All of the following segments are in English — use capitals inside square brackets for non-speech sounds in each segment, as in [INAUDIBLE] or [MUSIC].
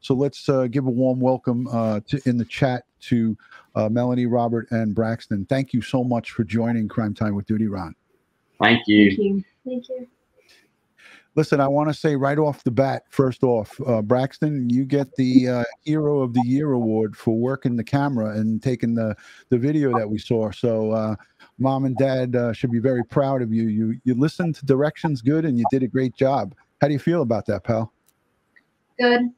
So let's uh, give a warm welcome uh, to in the chat to uh, Melanie, Robert, and Braxton. Thank you so much for joining Crime Time with DutyRon. Thank you. Thank you. Thank you. Listen, I want to say right off the bat, first off, uh, Braxton, you get the uh, Hero of the Year award for working the camera and taking the the video that we saw. So, uh, mom and dad uh, should be very proud of you. You you listened to directions good, and you did a great job. How do you feel about that, pal? Good.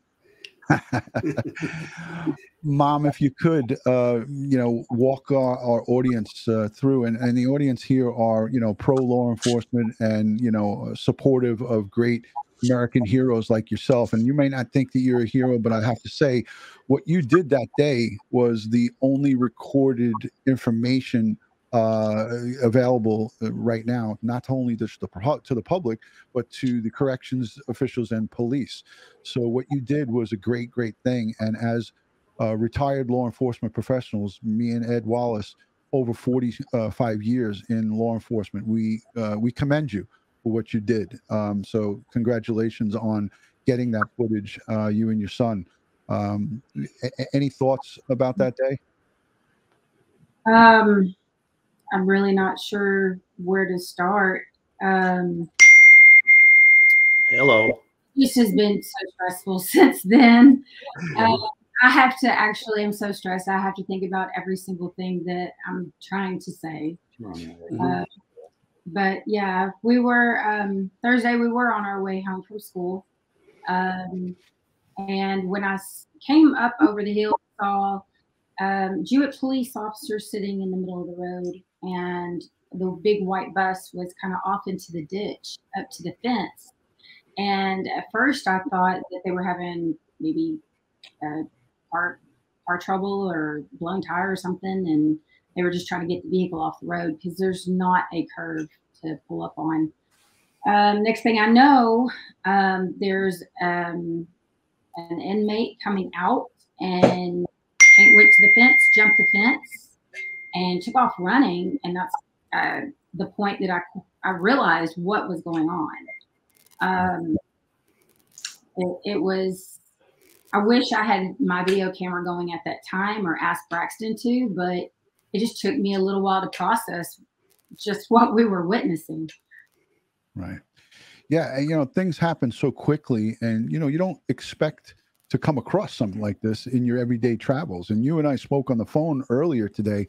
Mom, if you could, uh, you know, walk our, our audience uh, through, and, and the audience here are, you know, pro law enforcement and, you know, supportive of great American heroes like yourself. And you may not think that you're a hero, but I have to say, what you did that day was the only recorded information uh, available uh, right now, not only to the, to the public, but to the corrections officials and police. So what you did was a great, great thing. And as uh, retired law enforcement professionals, me and Ed Wallace, over 45 years in law enforcement, we uh, we commend you for what you did. Um, so congratulations on getting that footage, uh, you and your son. Um, any thoughts about that day? Um, I'm really not sure where to start. Um, Hello. This has been so stressful [LAUGHS] since then. Uh, I have to actually, I'm so stressed. I have to think about every single thing that I'm trying to say. Uh, but yeah, we were, um, Thursday, we were on our way home from school. Um, and when I came up over the hill, saw um, Jewett police officer sitting in the middle of the road, and the big white bus was kind of off into the ditch up to the fence. And at first, I thought that they were having maybe uh, car car trouble or blown tire or something, and they were just trying to get the vehicle off the road because there's not a curve to pull up on. Um, next thing I know, um, there's um, an inmate coming out and went to the fence, jumped the fence, and took off running. And that's uh, the point that I I realized what was going on. Um, it, it was. I wish I had my video camera going at that time or asked Braxton to, but it just took me a little while to process just what we were witnessing. Right. Yeah, and, you know, things happen so quickly and you know, you don't expect to come across something like this in your everyday travels. And you and I spoke on the phone earlier today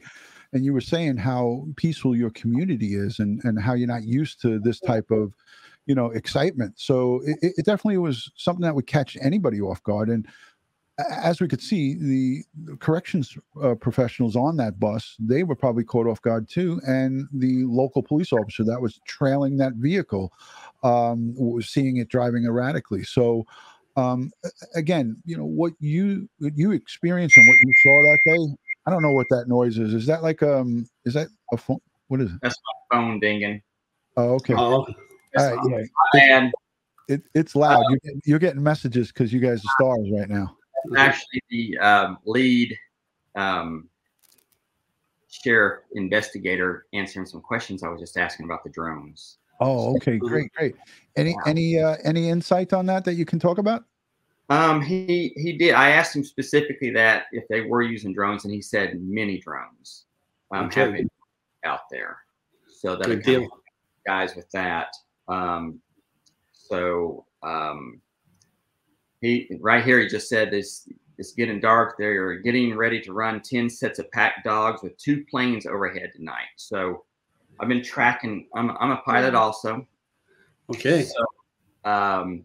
and you were saying how peaceful your community is and and how you're not used to this type of you know excitement. So it, it definitely was something that would catch anybody off guard. And as we could see the corrections uh, professionals on that bus they were probably caught off guard too. And the local police officer that was trailing that vehicle um, was seeing it driving erratically. So um, again you know what you what you experienced and what you saw that day i don't know what that noise is is that like um is that a phone what is it That's my phone dinging. oh okay Oh, All right, yeah. And It, it's loud. You're, getting, you're getting messages because you guys are stars right now. actually the um, lead um, sheriff investigator answering some questions I was just asking about the drones. Oh, okay, great, great. Any any uh, any insight on that that you can talk about? Um, he he did. I asked him specifically that if they were using drones, and he said many drones um, Okay. have been out there. So that Good kind of deal. guys with that. Um, so um, he right here he just said this. It's getting dark. They're getting ready to run ten sets of pack dogs with two planes overhead tonight. So I've been tracking. I'm I'm a pilot also. Okay. So, um,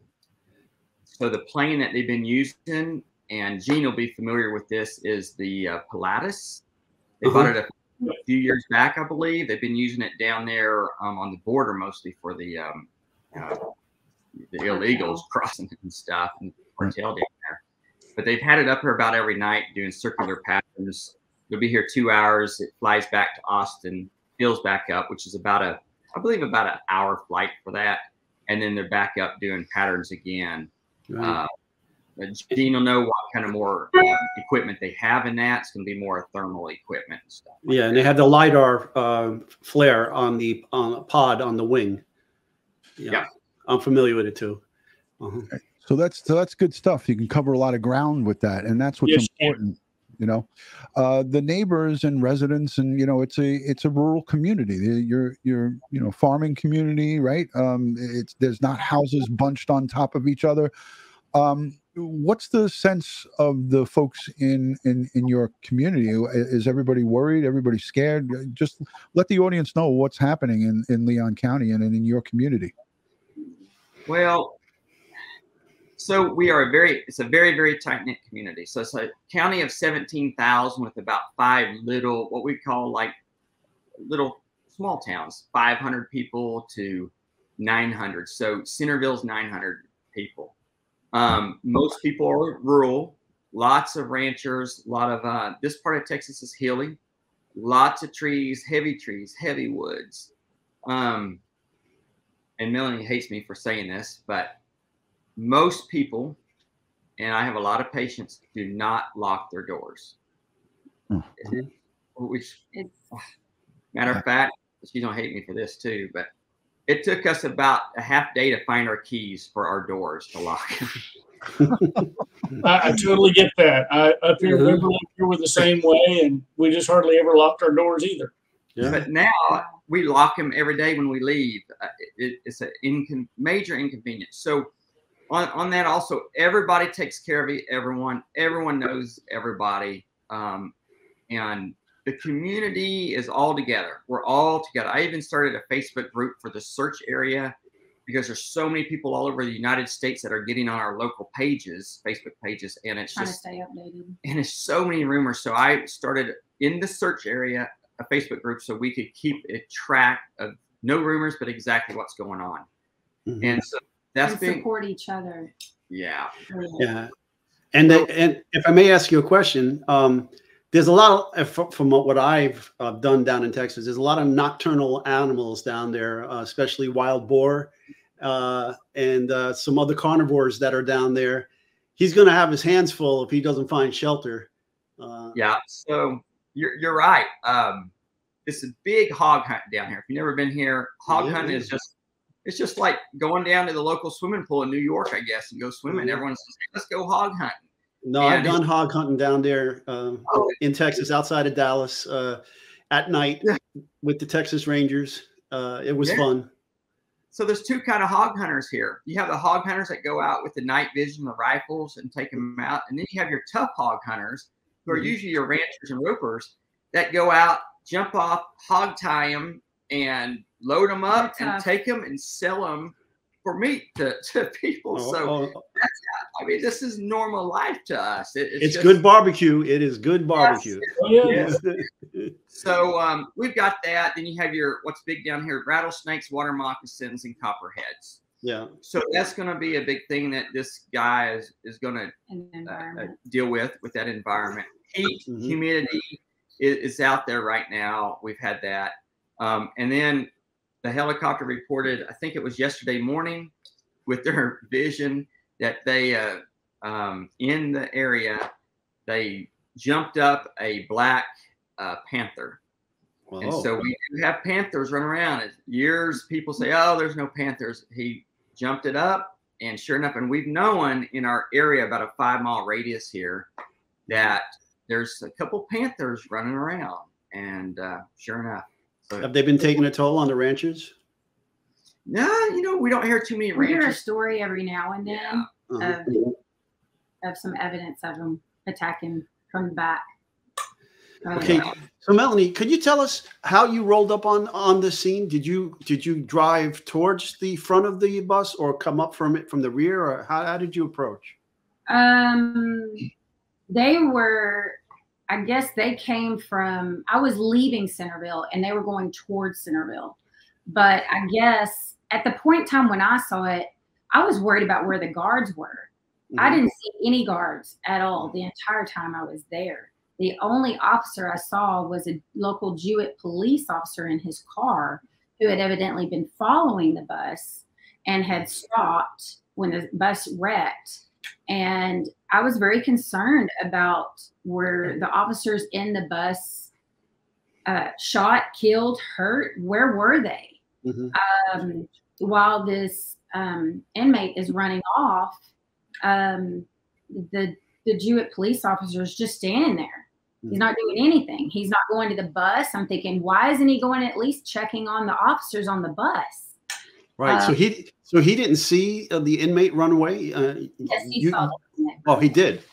so the plane that they've been using, and Gene will be familiar with this, is the uh, Pilatus. They bought it a, few years back, I believe. They've been using it down there um, on the border mostly for the um, uh, the illegals crossing and stuff, and cartel down there. But they've had it up here about every night doing circular patterns. They'll be here two hours. It flies back to Austin, fills back up, which is about a, I believe, about an hour flight for that, and then they're back up doing patterns again. Right. Uh, but Gene will know what kind of more uh, equipment they have in that. It's going to be more thermal equipment and stuff. like yeah, and that. they have the lidar uh, FLIR on the on the pod on the wing. Yeah, Yeah. I'm familiar with it too. Uh-huh. So that's so that's good stuff. You can cover a lot of ground with that, and that's what's Yes, you can. important. You know, uh, the neighbors and residents, and you know, it's a it's a rural community. You're you're you know farming community, right? Um, it's there's not houses bunched on top of each other. Um, what's the sense of the folks in in in your community? Is everybody worried? Everybody scared? Just let the audience know what's happening in in Leon County and in your community. Well, so we are a very, it's a very, very tight knit community. So it's a county of 17,000 with about five little, what we call like little small towns, 500 people to 900. So Centerville's 900 people. Um, most people are rural, lots of ranchers, a lot of, uh, this part of Texas is hilly, lots of trees, heavy trees, heavy woods. Um, and Melanie hates me for saying this, but most people, and I have a lot of patients, do not lock their doors. Mhm. Which, It's matter of fact, she's gonna hate me for this too, but it took us about a half day to find our keys for our doors to lock. [LAUGHS] I, I totally get that. I, up here, Mhm. we were, we were the same way, and we just hardly ever locked our doors either. Yeah. But now we lock them every day when we leave. Uh, it, it's a incon- major inconvenience. So on, on that also, everybody takes care of everyone. Everyone knows everybody. Um, and the community is all together. We're all together. I even started a Facebook group for the search area because there's so many people all over the United States that are getting on our local pages, Facebook pages, and it's trying to just stay updated. and it's so many rumors. So I started in the search area a Facebook group so we could keep a track of no rumors, but exactly what's going on. Mhm. And so that's and been support each other. yeah. Yeah. And they, and if I may ask you a question, um, there's a lot of, from what I've uh, done down in Texas, there's a lot of nocturnal animals down there, uh, especially wild boar uh, and uh, some other carnivores that are down there. He's going to have his hands full if he doesn't find shelter. Uh, Yeah. So you're you're right. Um, it's a big hog hunt down here. If you've never been here, hog Yeah, hunting is just it's just like going down to the local swimming pool in New York, I guess, and go swimming. Mhm. Everyone's just let's go hog hunting. No, I've And- done hog hunting down there um, Oh. in Texas, outside of Dallas, uh, at night Yeah. with the Texas Rangers. Uh, it was Yeah. fun. So there's two kind of hog hunters here. You have the hog hunters that go out with the night vision, the rifles, and take them out, and then you have your tough hog hunters, who are Mhm. usually your ranchers and ropers, that go out, jump off, hog tie them, and load them up, They're and tough. take them and sell them for meat to, [LAUGHS] to people. Oh, so oh, I mean, this is normal life to us. It- it's it's just- good barbecue. It is good barbecue. Yeah. Yes. [LAUGHS] So um, we've got that. Then you have your what's big down here: rattlesnakes, water moccasins, and copperheads. yeah. So that's going to be a big thing that this guy is is going to uh, uh, deal with with that environment. Heat, Mhm. humidity is, is out there right now. We've had that, um, and then the helicopter reported. I think it was yesterday morning, with their [LAUGHS] vision that they uh, um, in the area they jumped up a black uh, panther. And so we do have panthers run around. It's years people say, "Oh, there's no panthers." He jumped it up, and sure enough, and we've known in our area about a five mile radius here that there's a couple panthers running around, and uh, sure enough, Have they been taking a toll on the ranchers? no, you know, we don't hear too many We hear a story every now and then Yeah. Uh-huh. of, of some evidence of them attacking from the back. Uh, Okay. So Melanie, could you tell us how you rolled up on on the scene? Did you did you drive towards the front of the bus or come up from it from the rear or how, how did you approach? Um, they were, I guess they came from, I was leaving Centerville and they were going towards Centerville. But I guess at the point in time when I saw it, I was worried about where the guards were. I Mhm. didn't see any guards at all the entire time I was there. The only officer I saw was a local Jewett police officer in his car who had evidently been following the bus and had stopped when the bus wrecked. And I was very concerned about were the officers in the bus uh, shot, killed, hurt? Where were they? Mhm. um, while this um, inmate is running off, um, the the Jewett police officer is just standing there. He's not doing anything. He's not going to the bus. I'm thinking, why isn't he going at least checking on the officers on the bus? Right. so Uh, he so he didn't see uh, the inmate run away. Uh, Yes, he you- saw. Oh, he did,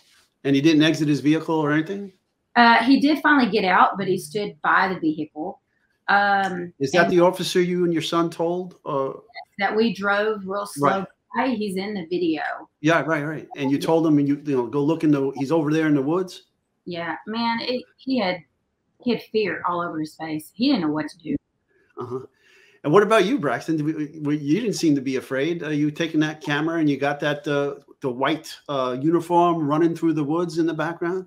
and he didn't exit his vehicle or anything. Uh, he did finally get out, but he stood by the vehicle. Um, Is that the officer you and your son told? Uh, that we drove real slow Right. by? He's in the video. yeah, right, right. And you told him, and you you know, go look in the. He's over there in the woods. Yeah, man, it, he had he had fear all over his face. He didn't know what to do. Uh-huh. And what about you, Braxton? Did we- we- You didn't seem to be afraid. Are you taking that camera and you got that uh, the white uh, uniform running through the woods in the background?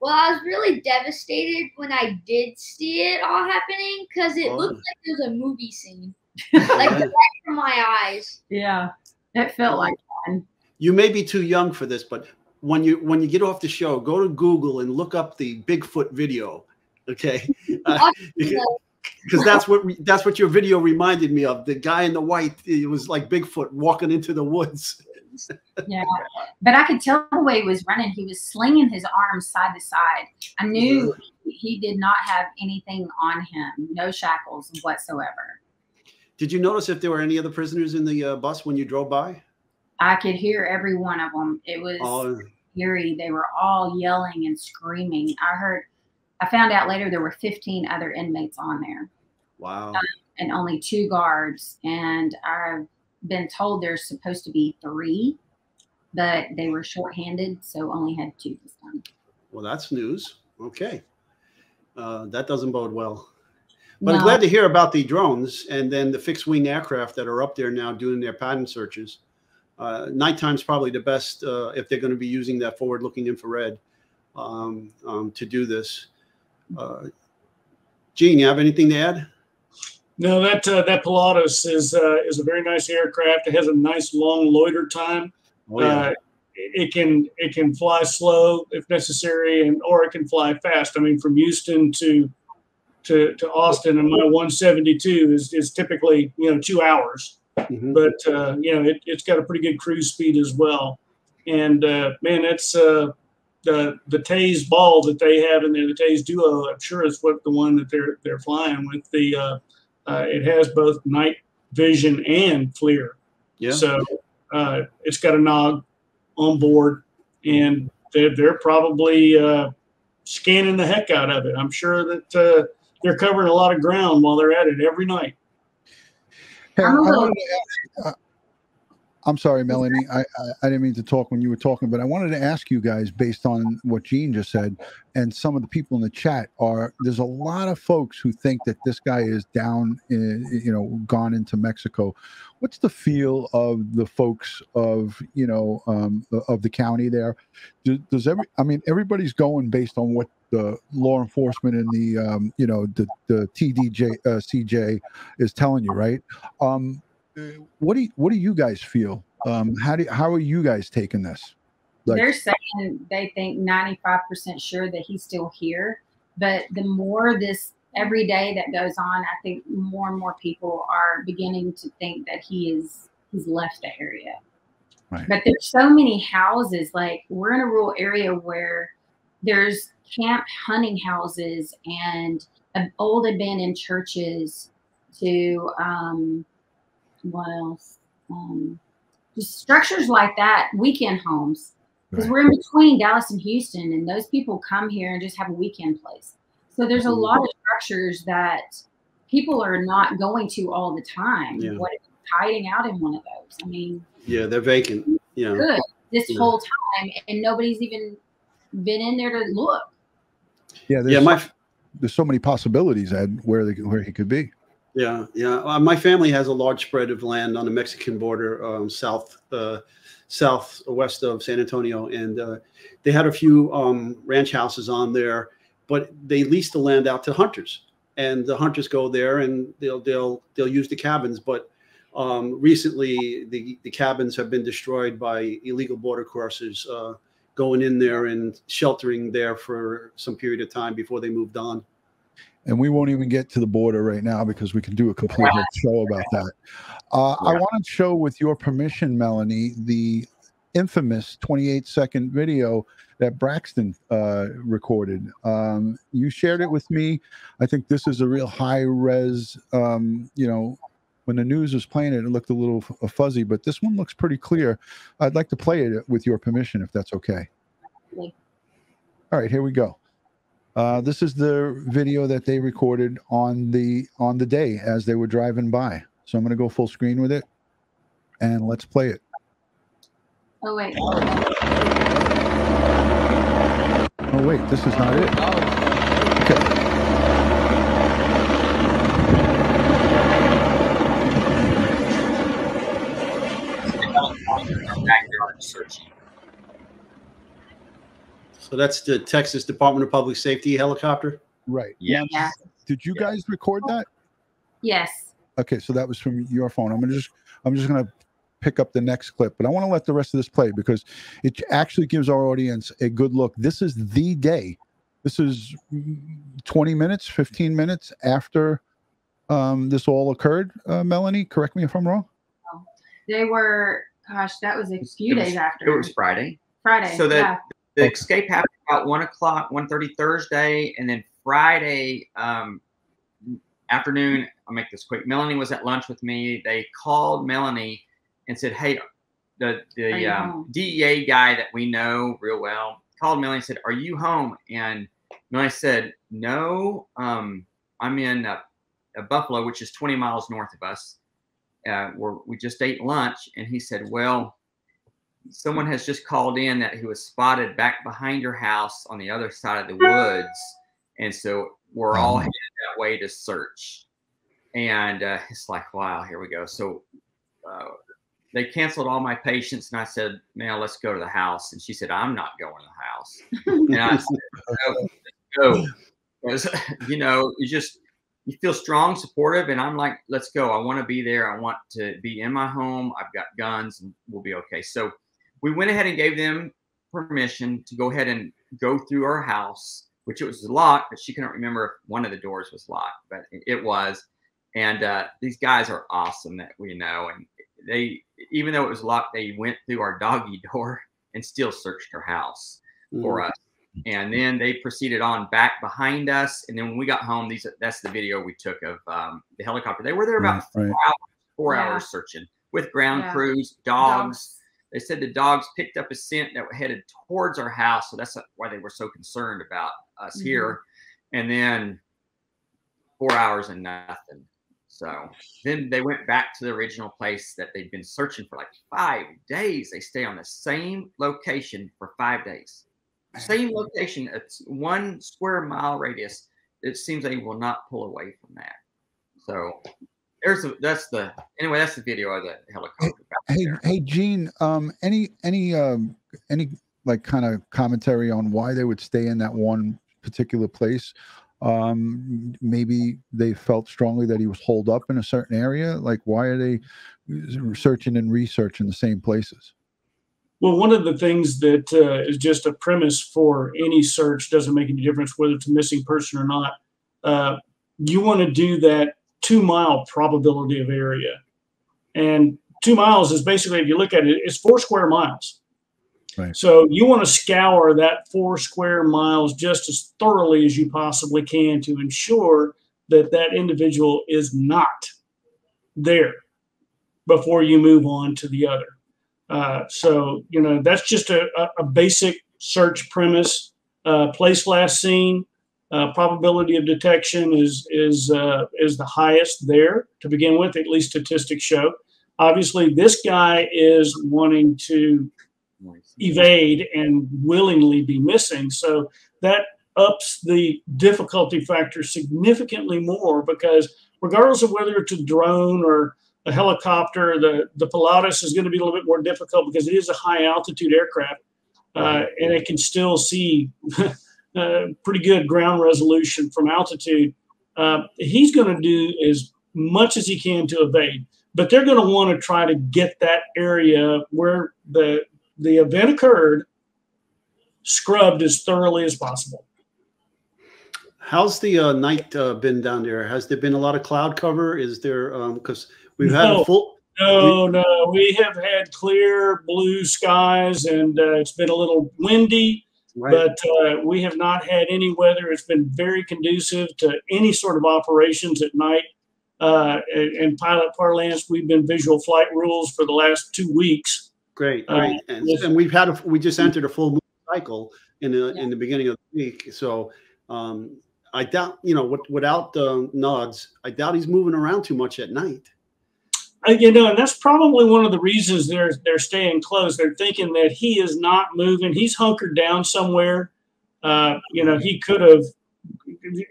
Well, I was really devastated when I did see it all happening because it Oh. looked like it was a movie scene, [LAUGHS] like Yeah. right from my eyes. Yeah, it felt like one. You may be too young for this, but when you when you get off the show, go to Google and look up the Bigfoot video. Okay, [LAUGHS] Uh, You know, because that's what re- that's what your video reminded me of. The guy in the white, it was like Bigfoot walking into the woods. Yeah, but I could tell the way he was running. He was slinging his arms side to side. I knew he did not have anything on him, no shackles whatsoever. Did you notice if there were any other prisoners in the uh, bus when you drove by? I could hear every one of them. It was Oh, eerie. They were all yelling and screaming. I heard. I found out later there were 15 other inmates on there. wow. and only two guards. And I've been told there's supposed to be three, but they were shorthanded, so only had two this time. Well, that's news. Okay. Uh, that doesn't bode well. But I'm glad to hear about the drones and then the fixed wing aircraft that are up there now doing their pattern searches. Uh, nighttime's probably the best uh, if they're going to be using that forward looking infrared um, um, to do this. Uh, Gene, you have anything to add? No, that uh, that Pilatus is uh, is a very nice aircraft. It has a nice long loiter time. Oh, Uh, it can it can fly slow if necessary, and or it can fly fast. I mean, from Houston to to, to Austin, and my 172 is, is typically you know two hours. Mhm. but uh, you know it, it's got a pretty good cruise speed as well. And uh, man, that's uh, the the TASE ball that they have in there, the TASE Duo. I'm sure it's what the one that they're they're flying with. The uh, uh, it has both night vision and FLIR, Yeah. so uh, it's got a nog on board, and they're they're probably uh, scanning the heck out of it. I'm sure that uh, they're covering a lot of ground while they're at it every night. Hey, I'm a I little- wanted to ask- uh, I'm sorry, Melanie. I, I, I didn't mean to talk when you were talking, but I wanted to ask you guys, based on what Gene just said, and some of the people in the chat are. There's a lot of folks who think that this guy is down, in, you know, gone into Mexico. What's the feel of the folks of you know um, of the county there? Do, does every? I mean, everybody's going based on what the law enforcement and the um, you know the the TDJ uh, CJ is telling you, right? Um, what do you, what do you guys feel? Um, how do how are you guys taking this? Like- they're saying they think 95% sure that he's still here. But the more this every day that goes on, I think more and more people are beginning to think that he is he's left the area. Right. But there's so many houses. Like we're in a rural area where there's camp hunting houses and uh, old abandoned churches to um, what else? Um, just structures like that, weekend homes. Because Right. we're in between Dallas and Houston, and those people come here and just have a weekend place. So there's a Mhm. lot of structures that people are not going to all the time. Yeah. What if you're hiding out in one of those? I mean, Yeah, they're vacant. Yeah. good this Yeah. whole time, and nobody's even been in there to look. Yeah, there's, Yeah, my there's so many possibilities, Ed, where they, where he could be. Yeah, yeah. Uh, my family has a large spread of land on the Mexican border, um, south, uh, of San Antonio, and uh, they had a few um, ranch houses on there, but they lease the land out to hunters, and the hunters go there and they'll they'll they'll use the cabins. But um, recently, the the cabins have been destroyed by illegal border crossers uh, going in there and sheltering there for some period of time before they moved on. And we won't even get to the border right now because we can do a complete whole show about that. Uh, I want to show, with your permission, Melanie, the infamous 28 second video that Braxton uh, recorded. Um, you shared it with me. I think this is a real high res. Um, you know, when the news was playing it, it looked a little f- fuzzy, but this one looks pretty clear. I'd like to play it with your permission, if that's okay. Okay. All right, here we go. Uh, this is the video that they recorded on the on the day as they were driving by. So I'm going to go full screen with it, and let's play it. Oh wait. Oh wait, this is not it. Okay. backyard searching. So that's the Texas Department of Public Safety helicopter. Right. Yeah. Yeah. Did you guys record that? Yes. Okay, so that was from your phone. I'm gonna just I'm just gonna pick up the next clip, but I want to let the rest of this play because it actually gives our audience a good look. This is the day. This is mm, 20 minutes, 15 minutes after um, this all occurred. Uh, Melanie, correct me if I'm wrong. They were. Gosh, that was a few It was- days after. It was Friday. Friday. So that yeah. The Okay. escape happened about one o'clock, 1.30 Thursday, and then Friday um, afternoon. I'll make this quick. Melanie was at lunch with me. They called Melanie and said, "Hey, the the you um. DEA guy that we know real well called Melanie and said, "Are you home?" And Melanie said, "No, um, I'm in uh, uh, Buffalo, which is 20 miles north of us. Uh, where we just ate lunch." And he said, "Well." Someone has just called in that he was spotted back behind your house on the other side of the woods. And so we're all Oh. headed that way to search. And uh, it's like wow here we go. So uh, they canceled all my patients. And i said man let's go to the house. And she said i'm not going to the house. And i said no, let's go because you know you just you feel strong supportive and i'm like let's go. I want to be there. I want to be in my home. I've got guns and we'll be okay. So we went ahead and gave them permission to go ahead and go through our house which it was locked but she couldn't remember if one of the doors was locked but it- it was and uh, these guys are awesome that we know and they even though it was locked they went through our doggy [LAUGHS] door and still searched our house for us. And then they proceeded on back behind us. And then when we got home, these that's the video we took of um, the helicopter. They were there about Right, right. four hours, four Yeah. hours searching with ground Yeah. crews, dogs. They said the dogs picked up a scent that headed towards our house, so that's why they were so concerned about us Mhm. here. And then four hours and nothing. So then they went back to the original place that they'd been searching for like five days. They stay on the same location for five days. Same location. It's one square mile radius. It seems they will not pull away from that. So there's a, that's the anyway. That's the video of the helicopter. back Hey, hey, Gene. Um, any any um any like kind of commentary on why they would stay in that one particular place? Um, maybe they felt strongly that he was holed up in a certain area. Like, why are they searching and researching the same places? Well, one of the things that uh, is just a premise for any search doesn't make any difference whether it's a missing person or not. Uh, you want to do that two mile probability of area. And two miles is basically, if you look at it, it's four square miles. Right. So you want to scour that four square miles just as thoroughly as you possibly can to ensure that that individual is not there before you move on to the other. Uh, so you know that's just a, a, basic search premise. Uh, place last seen, uh, probability of detection is is uh, is the highest there to begin with. At least statistics show. Obviously, this guy is wanting to evade and willingly be missing. So that ups the difficulty factor significantly more because regardless of whether it's a drone or a helicopter, the, the Pilatus is going to be a little bit more difficult because it is a high altitude aircraft uh, and it can still see [LAUGHS] uh, pretty good ground resolution from altitude. Uh, he's going to do as much as he can to evade, but they're going to want to try to get that area where the the event occurred scrubbed as thoroughly as possible. How's the uh, night uh, been down there? Has there been a lot of cloud cover? Is there because we've had No. a full No, no, we have had clear blue skies, and uh, it's been a little windy, right. but uh, we have not had any weather. It's been very conducive to any sort of operations at night. Uh, and pilot parlance, we've been visual flight rules for the last two weeks. Great, uh, great, and, and, we've had a, we just entered a full moon cycle in the yeah. in the beginning of the week, so. Um, I doubt, you know, without uh, nods, I doubt he's moving around too much at night. You know, and that's probably one of the reasons they're they're staying close. They're thinking that he is not moving. He's hunkered down somewhere. Uh, you know, he could have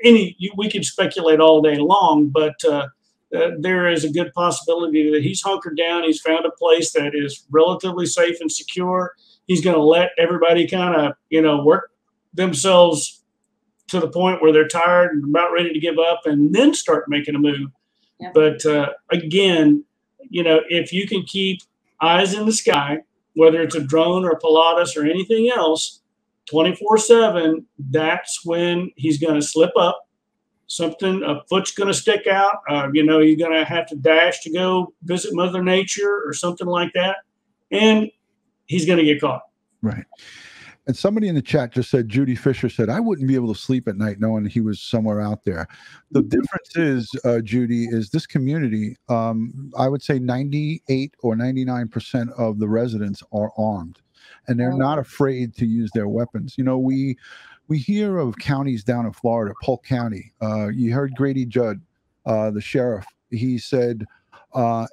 any. We could speculate all day long, but uh, uh, there is a good possibility that he's hunkered down. He's found a place that is relatively safe and secure. He's going to let everybody kind of you know work themselves to the point where they're tired and about ready to give up, and then start making a move. But uh, again, you know, if you can keep eyes in the sky, whether it's a drone or a Pilatus or anything else, 24 7, that's when he's going to slip up. Something, a foot's going to stick out. Uh, you know, you're going to have to dash to go visit Mother Nature or something like that. And he's going to get caught. Right. And somebody in the chat just said, Judy Fisher said, I wouldn't be able to sleep at night knowing he was somewhere out there. The mm-hmm. difference is, uh, Judy, is this community, um, I would say 98 or 99% of the residents are armed and they're not afraid to use their weapons. You know, we, we hear of counties down in Florida, Polk County. Uh, you heard Grady Judd, uh, the sheriff. He said, uh,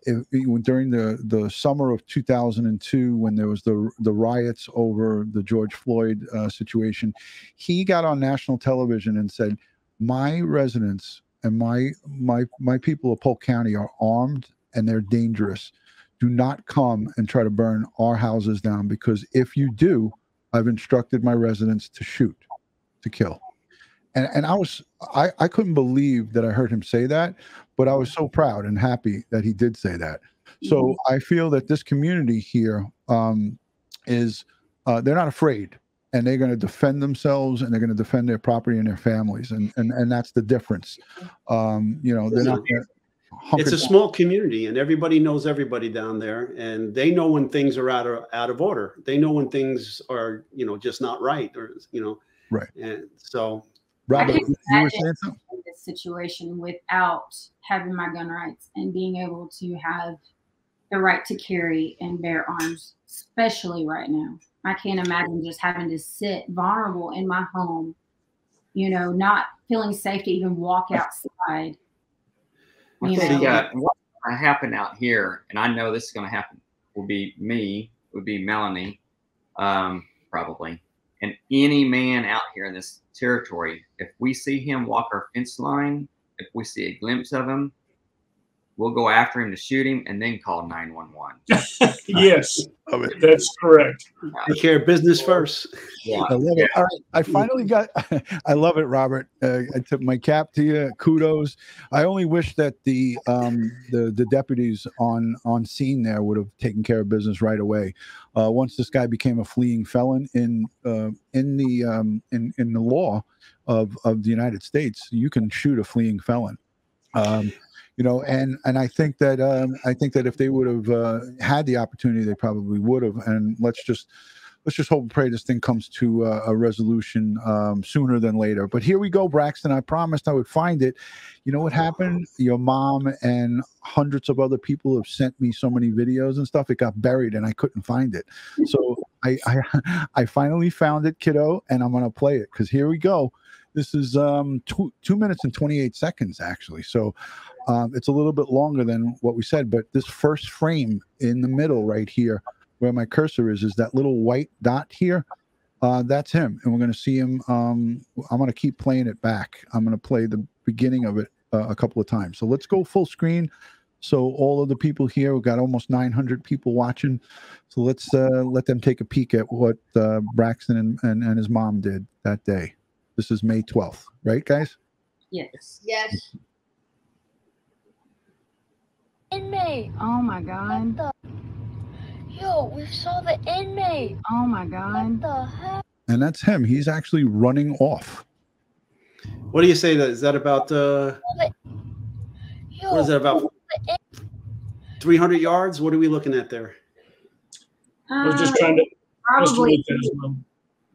during the, the summer of 2002, when there was the the riots over the George Floyd uh, situation, he got on national television and said, "My residents and my my my people of Polk County are armed and they're dangerous. Do not come and try to burn our houses down because if you do, I've instructed my residents to shoot, to kill." And and I was I I couldn't believe that I heard him say that, but I was so proud and happy that he did say that. So mm-hmm. I feel that this community here um, is uh, they're not afraid and they're going to defend themselves and they're going to defend their property and their families and and, and that's the difference. Um, you know, they're not. It's a down. small community, and everybody knows everybody down there, and they know when things are out of out of order. They know when things are, you know, just not right, or you know, right. And so Robert, you were saying something? This situation without having my gun rights and being able to have the right to carry and bear arms, especially right now. I can't imagine just having to sit vulnerable in my home, you know, not feeling safe to even walk outside. You know, uh, what happened out here, and I know this is going to happen, will be me, would be Melanie, um, probably and any man out here in this territory, if we see him walk our fence line, if we see a glimpse of him, we'll go after him to shoot him and then call 911. [LAUGHS] yes, [LAUGHS] that's correct. Take care of business first. Yeah. I love it. All right. I finally got, [LAUGHS] I love it, Robert. Uh, I took my cap to you. Kudos. I only wish that the, um, the, the deputies on, on scene there would have taken care of business right away. Uh, once this guy became a fleeing felon in, uh, in the, um, in, in the law of, of the United States, you can shoot a fleeing felon. Um, you know and and i think that um, i think that if they would have uh, had the opportunity they probably would have. And let's just let's just hope and pray this thing comes to uh, a resolution um, sooner than later. But here we go braxton. I promised i would find it. You know what happened? Your mom and hundreds of other people have sent me so many videos and stuff it got buried and i couldn't find it. So i i, [LAUGHS] I finally found it kiddo and i'm gonna play it. Because here we go. This is um, two, two minutes and 28 seconds actually. So um, it's a little bit longer than what we said, but this first frame in the middle right here, where my cursor is, is that little white dot here. Uh, that's him, and we're going to see him. Um, I'm going to keep playing it back. I'm going to play the beginning of it uh, a couple of times. So let's go full screen. So all of the people here, we've got almost 900 people watching. So let's uh, let them take a peek at what uh, Braxton and, and, and his mom did that day. This is May 12th, right, guys? Yes. Yes. Inmate. Oh my god. The... Yo, we saw the inmate. Oh my god. What the heck? And that's him. He's actually running off. What do you say? That is that about? Uh, Yo, what is that about? 300 yards. What are we looking at there? I was just Uh, trying to probably that well.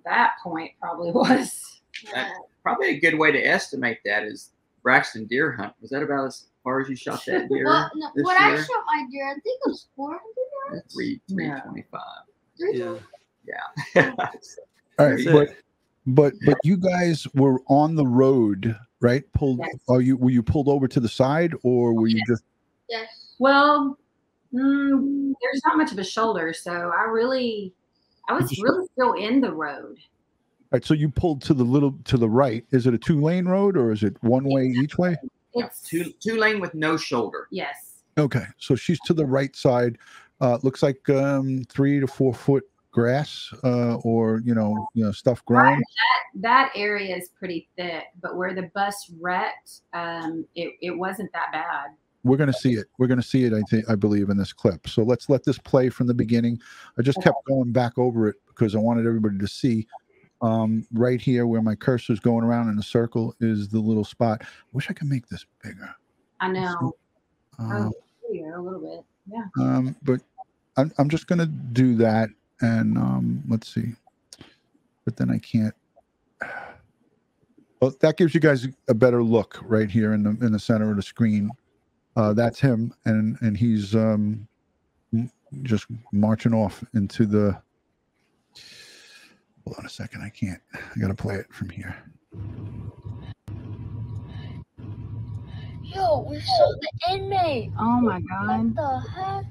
that point probably was. That- Probably a good way to estimate that is Braxton deer hunt. Was that about as far as you shot [LAUGHS] that deer? Well, no, this when I shot my deer, I think it was 400 yards. Three, three No. twenty-five. Yeah. Yeah. [LAUGHS] All right, but, but but you guys were on the road, right? Pulled. Yes. Are you were you pulled over to the side, or were you just? Yes. Well, mm, there's not much of a shoulder, so I really, I was really still in the road. All right, so you pulled to the little to the right. Is it a two lane road or is it one way each way? It's Two two lane with no shoulder. yes, Okay, so she's to the right side. Uh, looks like um, three to four foot grass, uh, or you know, you know, stuff growing. that that area is pretty thick, but where the bus wrecked, um, it, it wasn't that bad. We're gonna see it. We're gonna see it. I think I believe in this clip. So let's let this play from the beginning. I just kept going back over it because I wanted everybody to see. Um, right here, where my cursor is going around in a circle, is the little spot. I wish I could make this bigger. I know. Um, a little bit. Yeah. um, but I'm, I'm just gonna do that and um, let's see but then i can't well that gives you guys a better look right here in the in the center of the screen uh, that's him and and he's um, just marching off into the hold on a second i can't i gotta play it from here Yo, we saw the inmate. Oh my What god. the heck?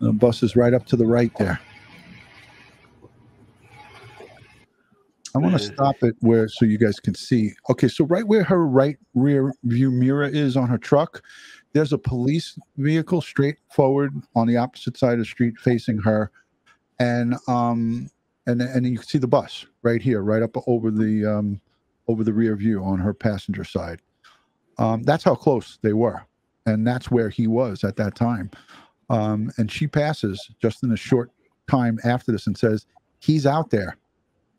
The bus is right up to the right there I want to stop it where so you guys can see. Okay, so right where her right rear view mirror is on her truck, there's a police vehicle straight forward on the opposite side of the street facing her, and um and and you can see the bus right here, right up over the um over the rear view on her passenger side. Um, that's how close they were, and that's where he was at that time. Um, and she passes just in a short time after this and says, "He's out there."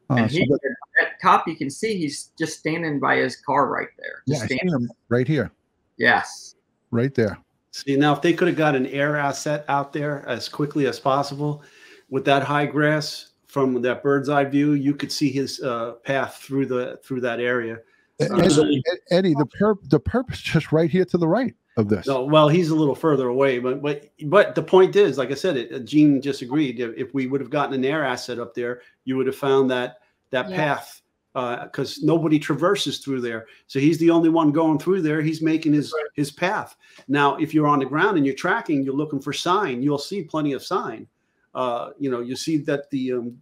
Uh, And so that- that cop, you can see he's just standing by his car right there. Yeah, Just see him right here, yes. Right there. See, now if they could have got an air asset out there as quickly as possible with that high grass from that bird's eye view, you could see his uh, path through the through that area. Ed- Uh, Eddie, the perp, the perp is just right here to the right of this. No, well, he's a little further away, but but but the point is, like I said, it, Gene just agreed. If, if we would have gotten an air asset up there, you would have found that that Yeah. path because nobody traverses through there. So he's the only one going through there. He's making his Right. his path. Now, if you're on the ground and you're tracking, you're looking for sign. You'll see plenty of sign. Uh, you know, you see that the um,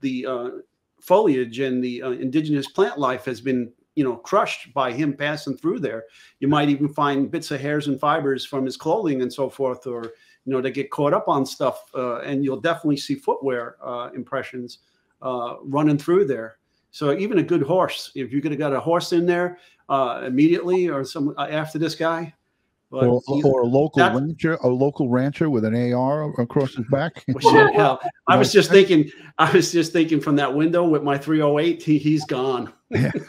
the uh, foliage and the uh, indigenous plant life has been you know crushed by him passing through there you might even find bits of hairs and fibers from his clothing and so forth or you know they get caught up on stuff uh, and you'll definitely see footwear uh, impressions uh, running through there so even a good horse if you could have got a horse in there uh, immediately or some uh, after this guy but or, he- or a local that- rancher, a local rancher with an AR across his back. [LAUGHS] well, shit, hell, I was [LAUGHS] just thinking. I was just thinking from that window with my 308. He, he's gone. Yeah. [LAUGHS]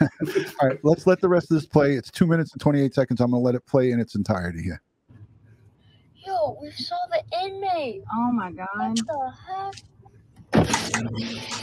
All right, let's let the rest of this play. It's two minutes and 28 seconds. I'm going to let it play in its entirety here. Yo, we saw the inmate. Oh my god. What the heck? He's hiding right in there. Is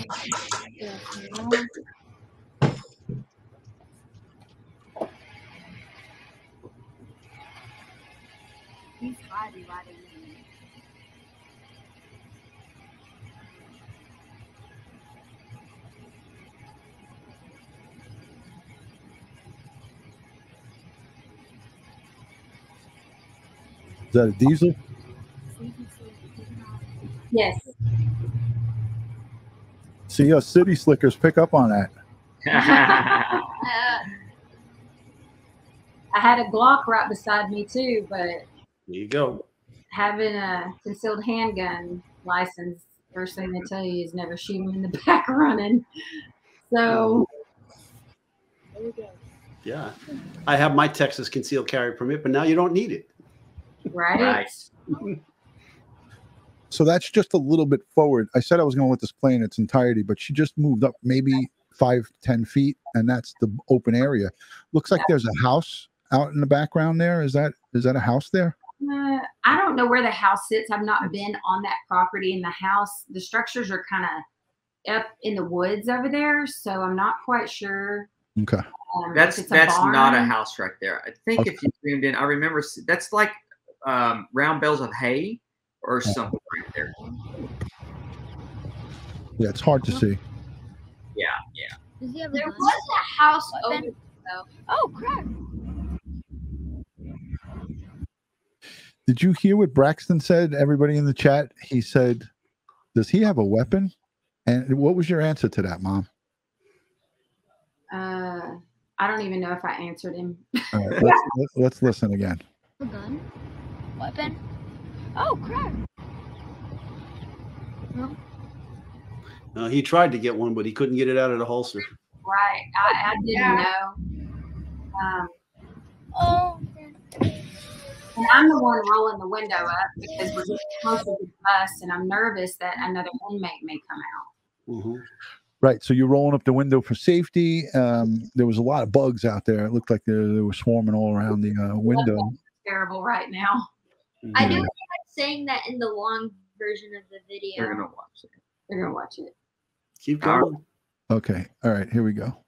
that a diesel? Yes. See us city slickers pick up on that. [LAUGHS] I had a Glock right beside me too, but There you go. having a concealed handgun license, first thing they tell you is never shoot them in the [LAUGHS] back running. So there we go. Yeah, I have my Texas concealed carry permit, but now you don't need it. right? right. [LAUGHS] So that's just a little bit forward. I said I was going to let this play in its entirety, but she just moved up maybe five ten feet, and that's the open area. Looks like there's a house out in the background there. Is that is that a house there? Uh, I don't know where the house sits. I've not been on that property. In the house, the structures are kind of up in the woods over there, so I'm not quite sure. Okay. Um, if That's it's that's not a house right there. I think Okay. if you zoomed in, I remember that's like um, round bales of hay or something right there. Yeah, it's hard to see. Yeah, yeah. Does he have There gun? was a house Weapon? over though. Oh crap! Did you hear what Braxton said? Everybody in the chat, he said, "Does he have a weapon?" And what was your answer to that, Mom? Uh, I don't even know if I answered him. All right, let's, [LAUGHS] let's, let's listen again. A gun? Weapon? Oh crap! Uh, he tried to get one, but he couldn't get it out of the holster. Right. I, I didn't Yeah. know. Um, Oh. and I'm the one rolling the window up because we're getting close to the bus, and I'm nervous that another inmate may come out. Mhm. Right. So you're rolling up the window for safety. Um, there was a lot of bugs out there. It looked like they, they were swarming all around the uh, window. Terrible right now. I Mhm. do like saying that in the long version of the video. They're gonna watch it. They're gonna watch it. Keep going. Okay. All right. Here we go.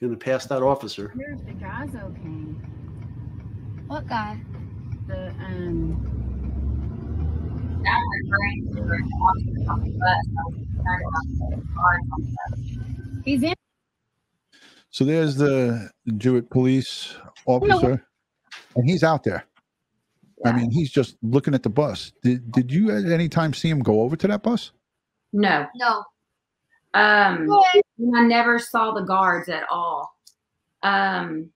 Gonna pass that officer. Here's the guy's okay. What guy? The um Now my brain is really talking on the bus. I was concerned about the cars on the bus. he's in So there's the Jewett police officer, and he's out there. I mean, he's just looking at the bus. Did Did you at any time see him go over to that bus? No. No. Um, and I never saw the guards at all. Um,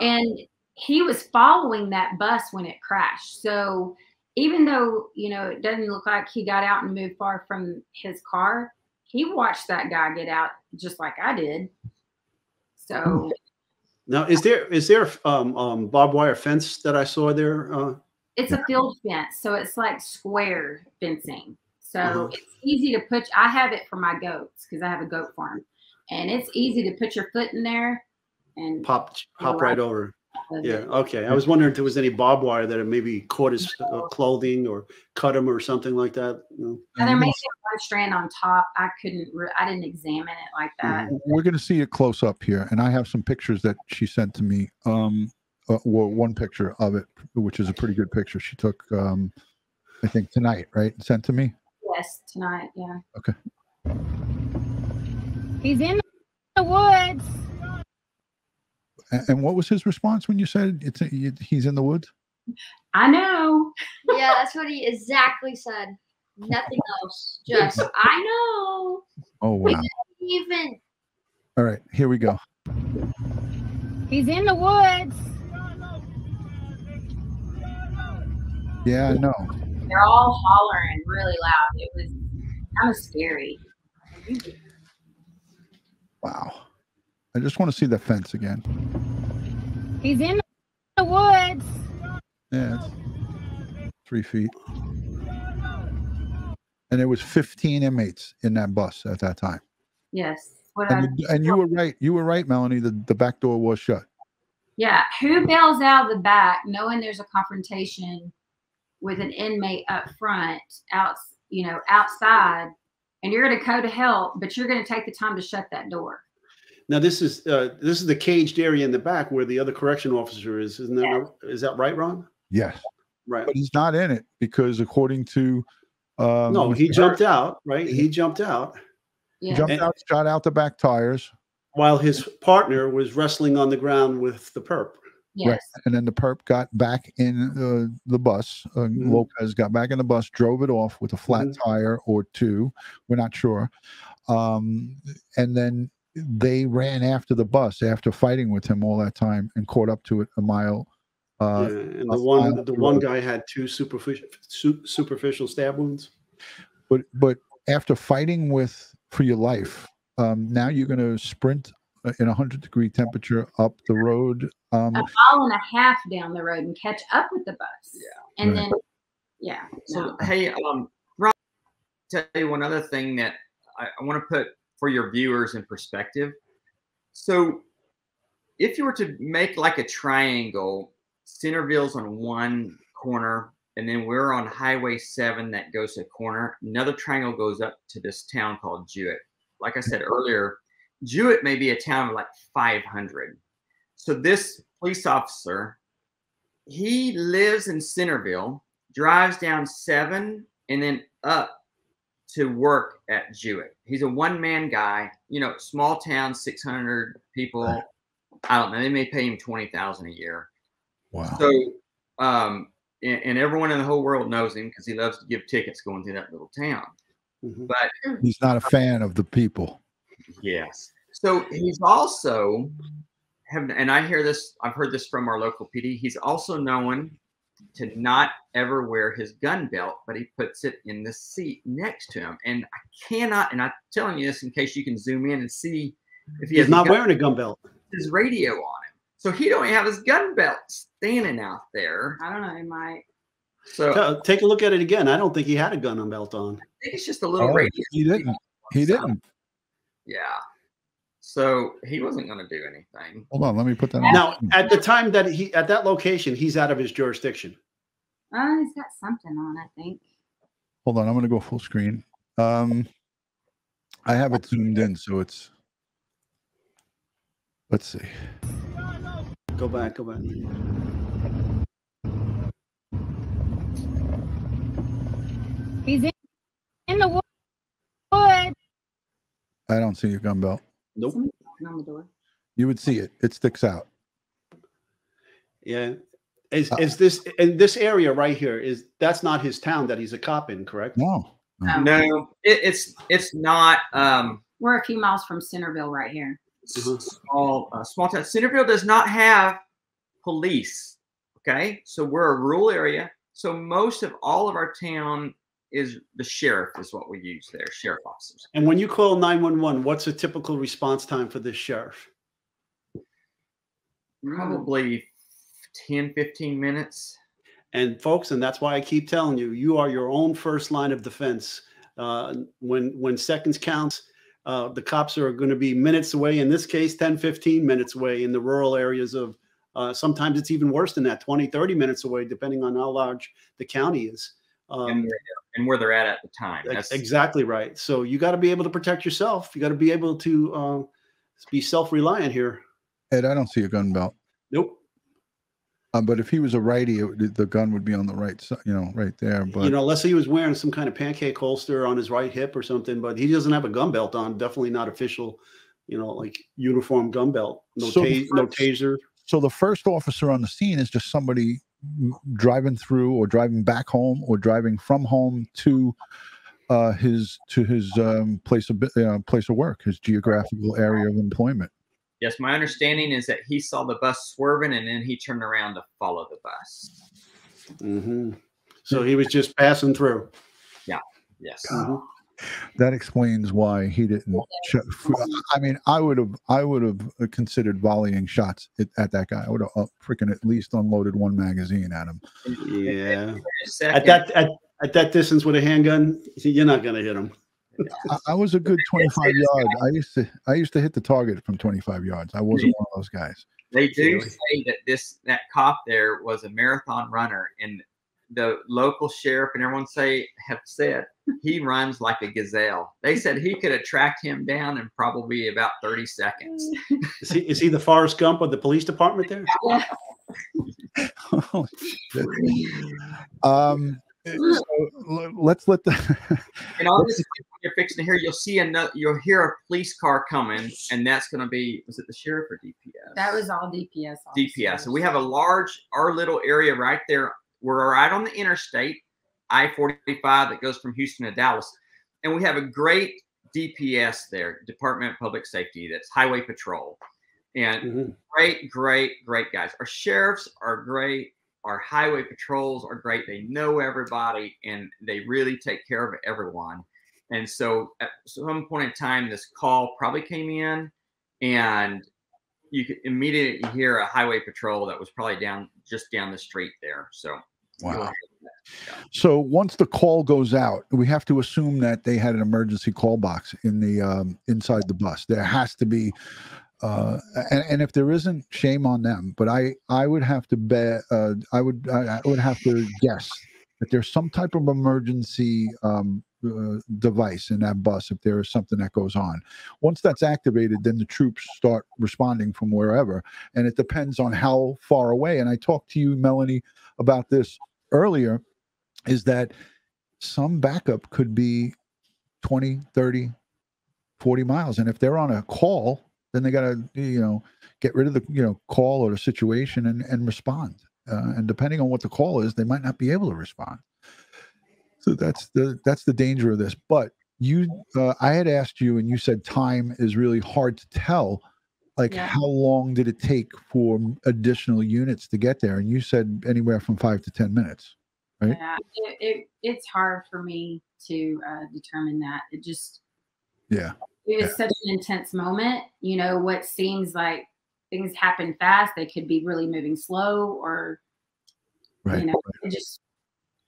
and he was following that bus when it crashed. So even though, you know, it doesn't look like he got out and moved far from his car, he watched that guy get out just like I did. So Now, is there is there um, um, barbed wire fence that I saw there? Uh, it's a field fence. So it's like square fencing. So Uh-huh. it's easy to put, I have it for my goats because I have a goat farm. And it's easy to put your foot in there and pop hop right over. Of Yeah. Okay. I was wondering if there was any barbed wire that had maybe caught his uh, clothing or cut him or something like that. you know? And there may be one strand on top. I couldn't. Re- I didn't examine it like that. We're going to see it close up here, and I have some pictures that she sent to me. Um, uh, well, one picture of it, which is a pretty good picture. She took, um, I think tonight, right? and Sent to me. Yes, tonight. Yeah. Okay. He's in the woods. A- And what was his response when you said it's he's in the woods? I know. Yeah, that's what he exactly said. Nothing else. Just I know. Oh wow! Even All right, here we go. He's in the woods. Yeah, I know. They're all hollering really loud. It was kind of scary. Wow. I just want to see the fence again. He's in the woods. Yeah, it's three feet. And there was 15 inmates in that bus at that time. Yes. What And, you- and you were right. You were right, Melanie. The, the back door was shut. yeah. Who bails out the back knowing there's a confrontation with an inmate up front, out, you know, outside, and you're going to go to help, but you're going to take the time to shut that door. Now this is uh, this is the caged area in the back where the other correction officer is. Isn't that is that right, Ron? Yes. Right. But he's not in it because according to um, No, he Mr. jumped out. Right. He jumped out He jumped And- out, shot out the back tires, while his partner was wrestling on the ground with the perp. Yes. and then the perp got back in uh, the bus. Uh, Mhm. Lopez got back in the bus, drove it off with a flat Mhm. tire or two. We're not sure. Um, and then they ran after the bus after fighting with him all that time and caught up to it a mile. Uh, yeah, and the one the up one guy had two superficial su- superficial stab wounds. But but after fighting with for your life, um, now you're going to sprint uh, in a hundred degree temperature up the road. Um, a mile and a half down the road and catch up with the bus. Yeah. And Right. then, yeah. So no. hey, um, Rob, tell you one other thing that I, I want to put for your viewers in perspective. So, if you were to make like a triangle, Centerville's on one corner, and then we're on Highway 7 that goes to a corner. Another triangle goes up to this town called Jewett. Like I said earlier, Jewett may be a town of like 500. So this police officer, he lives in Centerville, drives down 7 and then up to work at Jewett. He's a one man guy, you know, small town, 600 people. I don't know. They may pay him 20,000 a year. Wow. So, um, and, and everyone in the whole world knows him because he loves to give tickets going through that little town. Mhm. But He's not a fan of the people. yes, so he's also have, and I hear this. I've heard this from our local PD. He's also known to not ever wear his gun belt, but he puts it in the seat next to him. And I cannot. And I'm telling you this in case you can zoom in and see if he He's has not a gun, wearing a gun belt. his radio on him. So he don't even have his gun belt standing out there. I don't know. He might. So Take a look at it again. I don't think he had a gun belt on. I think it's just a little Oh, radio. he didn't. He didn't. Yeah. So he wasn't going to do anything. Hold on. Let me put that on. Now, at the time that he at that location, he's out of his jurisdiction. Uh, he's got something on. I think. Hold on. I'm going to go full screen. Um, I have it zoomed in, so it's. Let's see. Go back, go back. He's in, in the wood. I don't see your gun belt. Nope. Somebody's knocking on the door. You would see it. It sticks out. Yeah. Is Uh, is this in this area right here? Is that's not his town that he's a cop in, correct? No. Um, No, it, it's it's not um We're a few miles from Centerville right here. Small uh, small town. Centerville does not have police. Okay, so we're a rural area. So most of all of our town is the sheriff is what we use there, sheriff officers. And when you call 911, what's a typical response time for this sheriff? Probably 10, 15 minutes. And folks, and that's why I keep telling you, you are your own first line of defense. Uh, when when seconds counts, uh, the cops are going to be minutes away. In this case, 10, 15 minutes away in the rural areas of. Uh, sometimes it's even worse than that, 20, 30 minutes away, depending on how large the county is. and, Um, where, and where they're at at the time. That's exactly right. So you got to be able to protect yourself. You got to be able to uh, be self-reliant here. Ed, I don't see a gun belt. Nope. Um, but if he was a righty, it, the gun would be on the right side, you know, right there. But you know, unless he was wearing some kind of pancake holster on his right hip or something, but he doesn't have a gun belt on. Definitely not official, you know, like uniform gun belt. No, So ta- no taser. so the first officer on the scene is just somebody driving through or driving back home or driving from home to uh, his to his um, place of uh, place of work, his geographical area of employment. Yes. My understanding is that he saw the bus swerving and then he turned around to follow the bus. Mm-hmm. So he was just passing through. Yeah. Yes. Mhm. That explains why he didn't. Ch- I mean, I would have I would have considered volleying shots at, at that guy. I would have uh, freaking at least unloaded one magazine at him. Yeah. At that at, at that distance with a handgun, you're not going to hit him. I, I was a good [LAUGHS] 25 yards. I used to I used to hit the target from 25 yards. I wasn't one of those guys. They do Really? say that this that cop there was a marathon runner, and the local sheriff and everyone say have said he runs like a gazelle. They said he could have tracked him down in probably about thirty seconds. [LAUGHS] Is he, is he the Forrest Gump of the police department there? Yeah. [LAUGHS] Holy shit. um, so let's let the [LAUGHS] And all this you're fixing to hear, you'll see another, you'll hear a police car coming, and that's going to be was it the sheriff or DPS? That was all DPS. DPS. And we have a large, our little area right there. We're right on the interstate, I 45 that goes from Houston to Dallas. And we have a great DPS there, Department of Public Safety, that's Highway Patrol. And Mhm. great, great, great guys. Our sheriffs are great. Our highway patrols are great. They know everybody and they really take care of everyone. And so at some point in time, this call probably came in and you could immediately hear a highway patrol that was probably down just down the street there. So Wow. So once the call goes out, we have to assume that they had an emergency call box in the um, inside the bus. There has to be, uh, and, and if there isn't, shame on them. But I I would have to bet uh, I would I, would have to guess that there's some type of emergency um, uh, device in that bus if there is something that goes on. Once that's activated, then the troops start responding from wherever, and it depends on how far away. And I talked to you, Melanie, about this earlier is that some backup could be 20 30 40 miles and if they're on a call then they got to you know get rid of the you know call or the situation and and respond. Uh, and depending on what the call is they might not be able to respond. So that's the that's the danger of this. But you uh, i had asked you and you said time is really hard to tell like Yeah. how long did it take for additional units to get there? And you said anywhere from five to ten minutes right? Yeah, it, it, it's hard for me to uh, determine that. It just yeah it was such an intense moment. You know, what seems like things happen fast, they could be really moving slow, or right you know, it just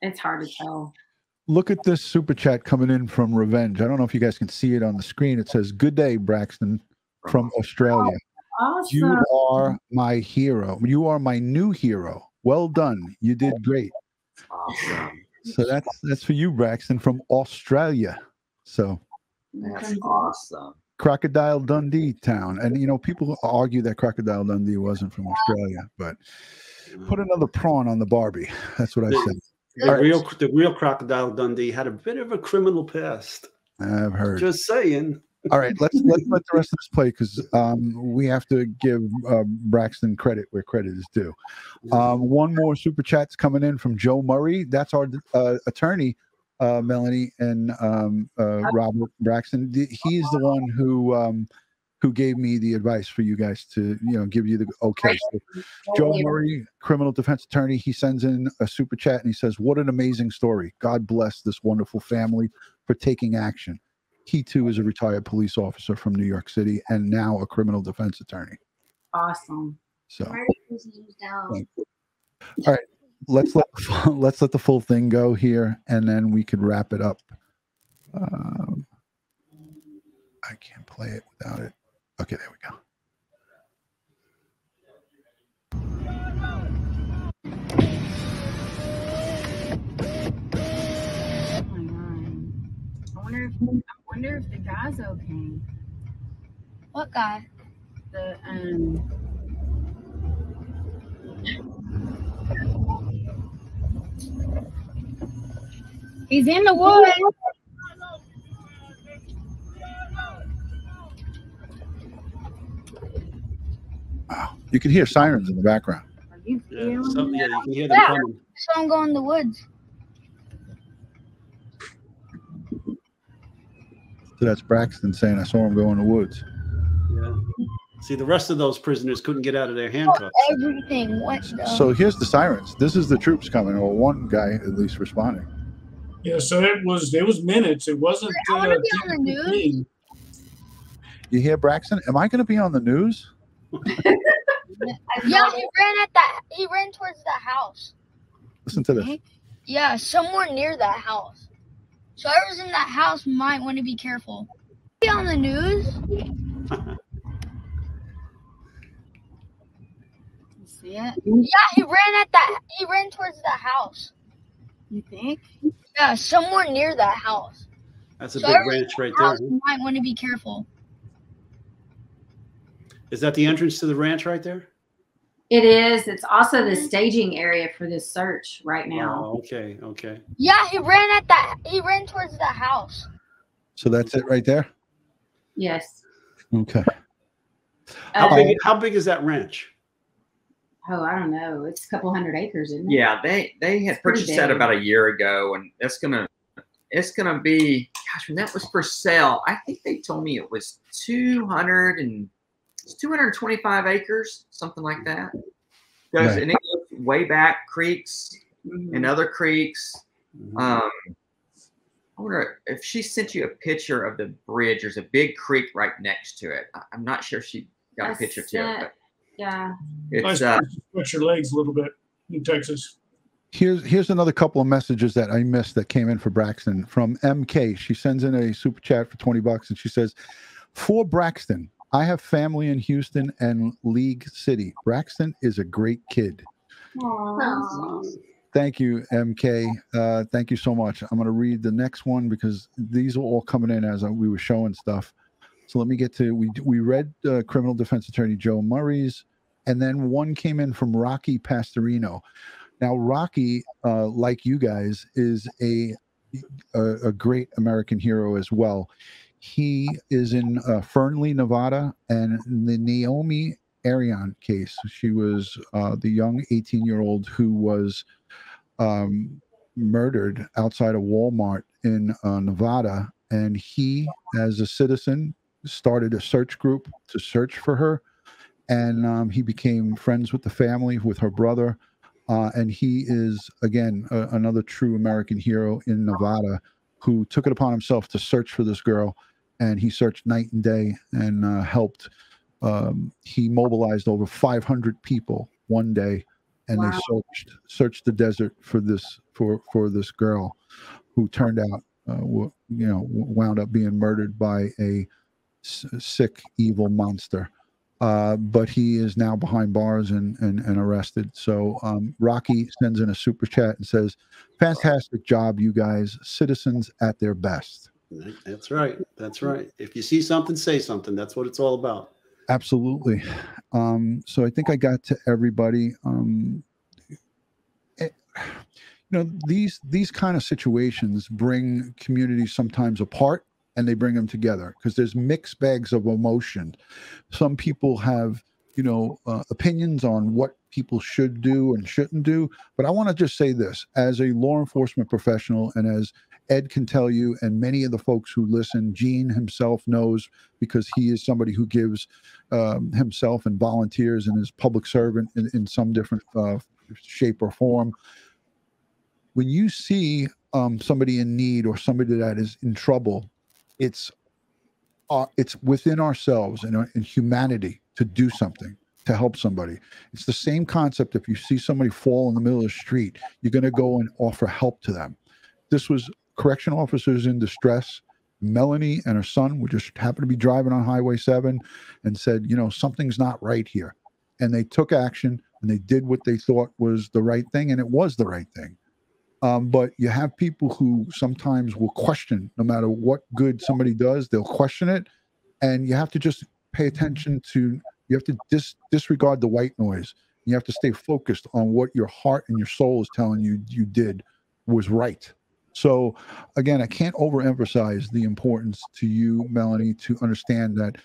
it's hard to tell. look at this super chat coming in from revenge. I don't know if you guys can see it on the screen. It says good day braxton from australia. Awesome. you are my hero. You are my new hero. Well done. You did great. Awesome. so that's that's for you braxton from australia. So That's awesome. crocodile dundee town and you know people argue that crocodile dundee wasn't from australia but put another prawn on the barbie that's what i said The real, the real crocodile Dundee had a bit of a criminal past. i've heard Just saying. All right, let's let's let the rest of this play because um, we have to give uh, Braxton credit where credit is due. Um, one more super chat's coming in from Joe Murray. That's our uh, attorney, uh, Melanie and um, uh, Robert Braxton. He's the one who um, who gave me the advice for you guys to you know give you the okay. So Joe Murray, criminal defense attorney, he sends in a super chat and he says, "What an amazing story! God bless this wonderful family for taking action." He too is a retired police officer from New York City and now a criminal defense attorney. Awesome. So Why are these names down? Thank all right, let's let [LAUGHS] let's let the full thing go here, and then we could wrap it up. Um, I can't play it without it. Okay, there we go. Oh my god. I wonder if I wonder if the guy's okay. What guy? The um He's in the woods. Wow, ah, you can hear sirens in the background. Are you Yeah, feeling so, that? yeah, you can hear them Yeah. coming. So I'm going in the woods. So that's Braxton saying, "I saw him go in the woods." Yeah. See, the rest of those prisoners couldn't get out of their handcuffs. Everything went down. So here's the sirens. This is the troops coming, or one guy at least responding. Yeah, so it was it was minutes. It wasn't. I wanna uh, be on the 10, 15. You hear Braxton? Am I going to be on the news? [LAUGHS] yeah, he ran at that. He ran towards the house. Listen to this. Yeah, somewhere near that house. So whoever's in that house might want to be careful. Be on the news. See it? Yeah, he ran at that. He ran towards that house. You think? Yeah, somewhere near that house. That's a So big ranch right that house there. might want to be careful. Is that the entrance to the ranch right there? It is. It's also the staging area for this search right now. Oh, okay, okay. Yeah, he ran at that. He ran towards that house. So that's it right there. Yes. Okay. How Uh, big? How big is that ranch? Oh, I don't know. It's a couple hundred acres, isn't it? Yeah, they they had It's purchased that about a year ago, and it's gonna it's gonna be gosh, when that was for sale, I think they told me it was two hundred and it's two hundred twenty five acres, something like that. Goes Right. and it goes way back creeks Mhm. and other creeks. Mhm. Um, I wonder if she sent you a picture of the bridge. There's a big creek right next to it. I- I'm not sure if she got a I picture too, sent- but Yeah. Nice uh, to stretch your legs a little bit in Texas. Here's here's another couple of messages that I missed that came in for Braxton from MK. She sends in a super chat for 20 bucks and she says, For Braxton, I have family in Houston and League City. Braxton is a great kid. Thank you, MK. Uh, thank you so much. I'm going to read the next one because these are all coming in as we were showing stuff. So let me get to we we read uh, criminal defense attorney Joe Murray's, and then one came in from Rocky Pastorino. Now Rocky, uh, like you guys, is a, a, a great American hero as well. He is in uh, Fernley, Nevada, and the Naomi Irion case. She was uh, the young 18 year old who was um, murdered outside of Walmart in uh, Nevada. And he, as a citizen, started a search group to search for her. And um, he became friends with the family, with her brother. Uh, and he is, again, another true American hero in Nevada who took it upon himself to search for this girl. And he searched night and day and uh, helped. Um, he mobilized over 500 people one day and wow. they searched searched the desert for this for for this girl who turned out uh, you know wound up being murdered by a sick evil monster. Uh, but he is now behind bars and and, and arrested. So um, rocky sends in a super chat and says fantastic job you guys. Citizens at their best. That's right. That's right. If you see something say something. That's what it's all about. Absolutely. Um, so I think I got to everybody. Um, it, eh, you know, these these kind of situations bring communities sometimes apart and they bring them together because there's mixed bags of emotion. Some people have, you know, uh, opinions on what people should do and shouldn't do. But I want to just say this as a law enforcement professional and as Ed can tell you, and many of the folks who listen, Gene himself knows because he is somebody who gives um, himself and volunteers and is public servant in, in some different uh, shape or form. When you see um, somebody in need or somebody that is in trouble, it's uh, it's within ourselves and in humanity to do something to help somebody. It's the same concept. If you see somebody fall in the middle of the street, you're going to go and offer help to them. This was correction officers in distress. Melanie and her son would just happen to be driving on Highway 7 and said, you know, something's not right here. And they took action and they did what they thought was the right thing, and it was the right thing. Um, but you have people who sometimes will question, no matter what good somebody does, they'll question it. And you have to just pay attention to, you have to dis- disregard the white noise. You have to stay focused on what your heart and your soul is telling you you did was right. So, again, I can't overemphasize the importance to you, Melanie, to understand that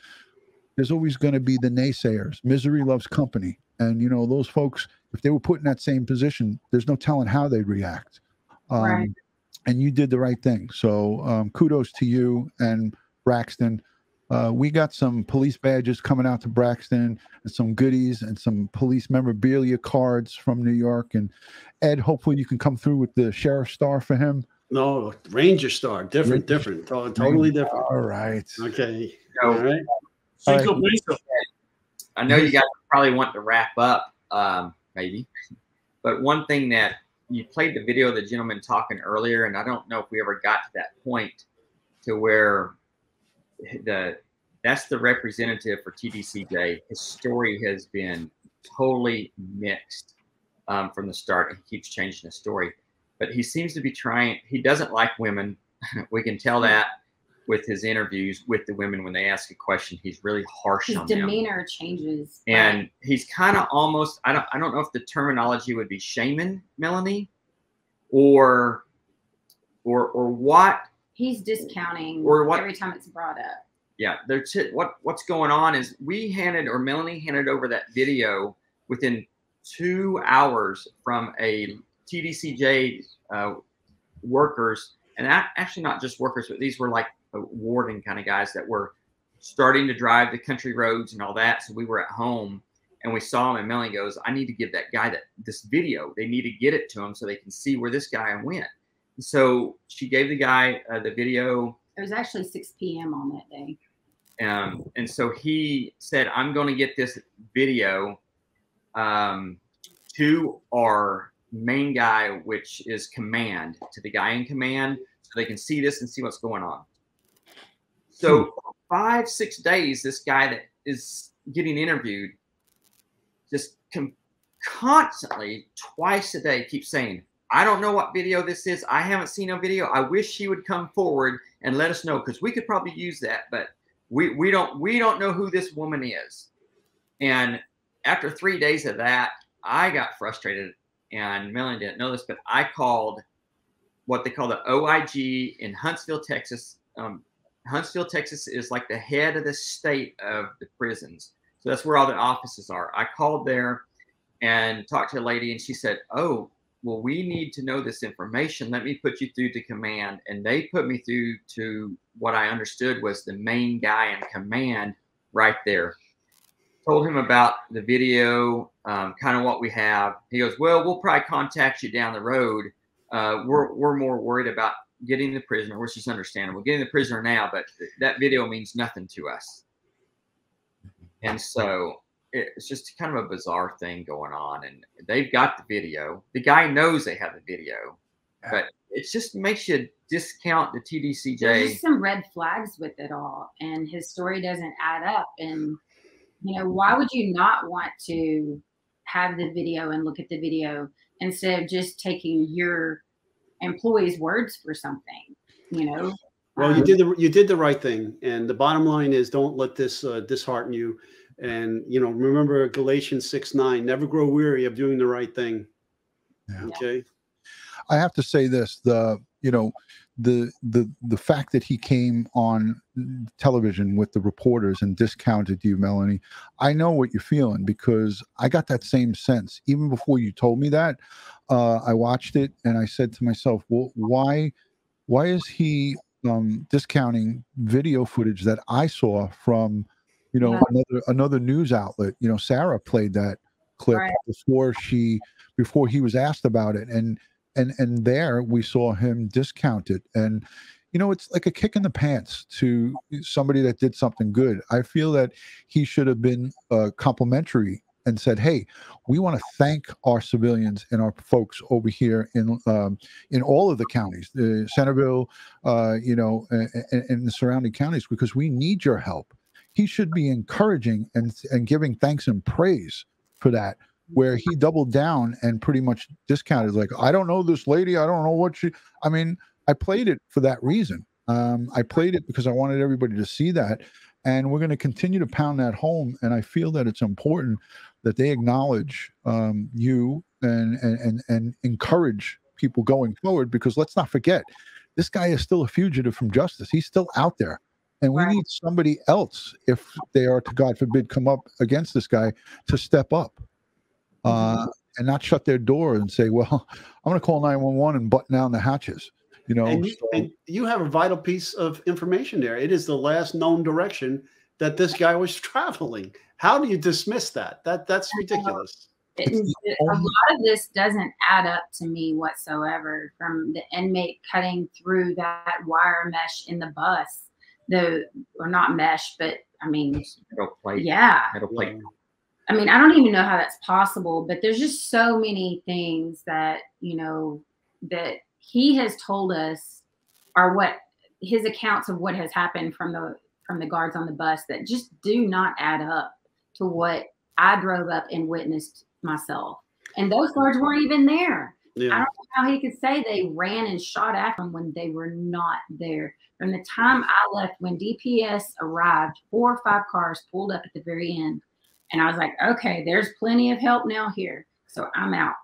there's always going to be the naysayers. Misery loves company. And, you know, those folks, if they were put in that same position, there's no telling how they'd react. Um, right. And you did the right thing. So, um, kudos to you and Braxton. Uh, we got some police badges coming out to Braxton and some goodies and some police memorabilia cards from New York. And Ed, hopefully you can come through with the sheriff star for him. No, Ranger Star, different, Ranger. different, totally different. All right. Okay. All right. All right. I know you guys probably want to wrap up, um, maybe, but one thing that you played the video of the gentleman talking earlier, and I don't know if we ever got to that point to where the that's the representative for TDCJ. His story has been totally mixed um, from the start. He keeps changing the story but he seems to be trying. He doesn't like women. [LAUGHS] we can tell that with his interviews with the women when they ask a question. He's really harsh his on demeanor them. changes, and he's kind of almost. I don't. I don't know if the terminology would be shaman, Melanie, or or or what. He's discounting or what, every time it's brought up. Yeah, there's what what's going on is we handed or Melanie handed over that video within two hours from a TDCJ uh, workers, and actually not just workers, but these were like warden kind of guys that were starting to drive the country roads and all that. So we were at home and we saw him, and Melanie goes, "I need to give that guy that this video. They need to get it to him so they can see where this guy went." So she gave the guy uh, the video. It was actually 6 p.m. on that day. Um, and so he said, "I'm going to get this video um, to our main guy, which is command, to the guy in command, so they can see this and see what's going on. So hmm. five, six days, this guy that is getting interviewed just com- constantly, twice a day, keeps saying, I don't know what video this is. I haven't seen a video. I wish she would come forward and let us know because we could probably use that, but we we don't we don't know who this woman is. And after three days of that, I got frustrated, and Melanie didn't know this, but I called what they call the OIG in Huntsville, Texas. Um, Huntsville, Texas is like the head of the state of the prisons. So that's where all the offices are. I called there and talked to a lady, and she said, "Oh, well, we need to know this information. Let me put you through to command. And they put me through to what I understood was the main guy in command right there. Told him about the video, um, kind of what we have. He goes, Well, we'll probably contact you down the road. Uh, we're, we're more worried about getting the prisoner, which is understandable. Getting the prisoner now, but th- that video means nothing to us. Mm-hmm. And so it's just kind of a bizarre thing going on and they've got the video the guy knows they have the video but it just makes you discount the tdcj there's just some red flags with it all and his story doesn't add up and you know why would you not want to have the video and look at the video instead of just taking your employees words for something you know well, you um, did the you did the right thing, and the bottom line is don't let this uh, dishearten you. And you know, remember Galatians six nine: never grow weary of doing the right thing. Yeah. Okay. I have to say this: the you know, the the the fact that he came on television with the reporters and discounted you, Melanie. I know what you're feeling because I got that same sense even before you told me that. Uh, I watched it and I said to myself, "Well, why, why is he um, discounting video footage that I saw from?" you know, yeah. another another news outlet. You know, Sarah played that clip right. before she before he was asked about it, and and and there we saw him discount it, and you know, it's like a kick in the pants to somebody that did something good. I feel that he should have been uh, complimentary and said, "Hey, we want to thank our civilians and our folks over here in um, in all of the counties, uh, Centerville, uh, you know, and, and, the surrounding counties, because we need your help he should be encouraging and, and giving thanks and praise for that where he doubled down and pretty much discounted like i don't know this lady i don't know what she i mean i played it for that reason. Um, i played it because i wanted everybody to see that and we're going to continue to pound that home and i feel that it's important that they acknowledge um, you and, and and and encourage people going forward because let's not forget this guy is still a fugitive from justice. He's still out there and we right. need somebody else, if they are to God forbid come up against this guy, to step up uh, mm-hmm. and not shut their door and say, "Well, [LAUGHS] I'm going to call 911 and button down the hatches." You know, and you, so. and you have a vital piece of information there. It is the last known direction that this guy was [LAUGHS] traveling. How do you dismiss that? That that's ridiculous. It, it, a lot of this doesn't add up to me whatsoever. From the inmate cutting through that wire mesh in the bus the or not mesh, but I mean metal plate. Yeah. Metal plate. I mean, I don't even know how that's possible, but there's just so many things that, you know, that he has told us are what his accounts of what has happened from the from the guards on the bus that just do not add up to what I drove up and witnessed myself. And those guards weren't even there. Yeah. I don't know how he could say they ran and shot at them when they were not there. From the time I left, when DPS arrived, four or five cars pulled up at the very end. And I was like, okay, there's plenty of help now here. So I'm out.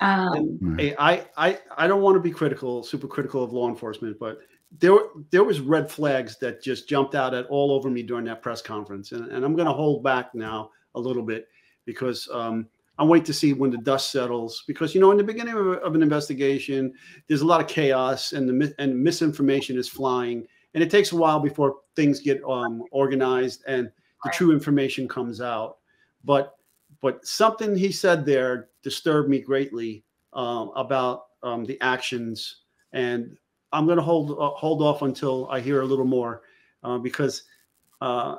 Um, hey, I, I, I don't want to be critical, super critical of law enforcement, but there, there was red flags that just jumped out at all over me during that press conference. And, and I'm going to hold back now a little bit because um, I wait to see when the dust settles because you know in the beginning of, of an investigation, there's a lot of chaos and the and misinformation is flying, and it takes a while before things get um, organized and the true information comes out. But but something he said there disturbed me greatly um, about um, the actions, and I'm going to hold uh, hold off until I hear a little more uh, because uh,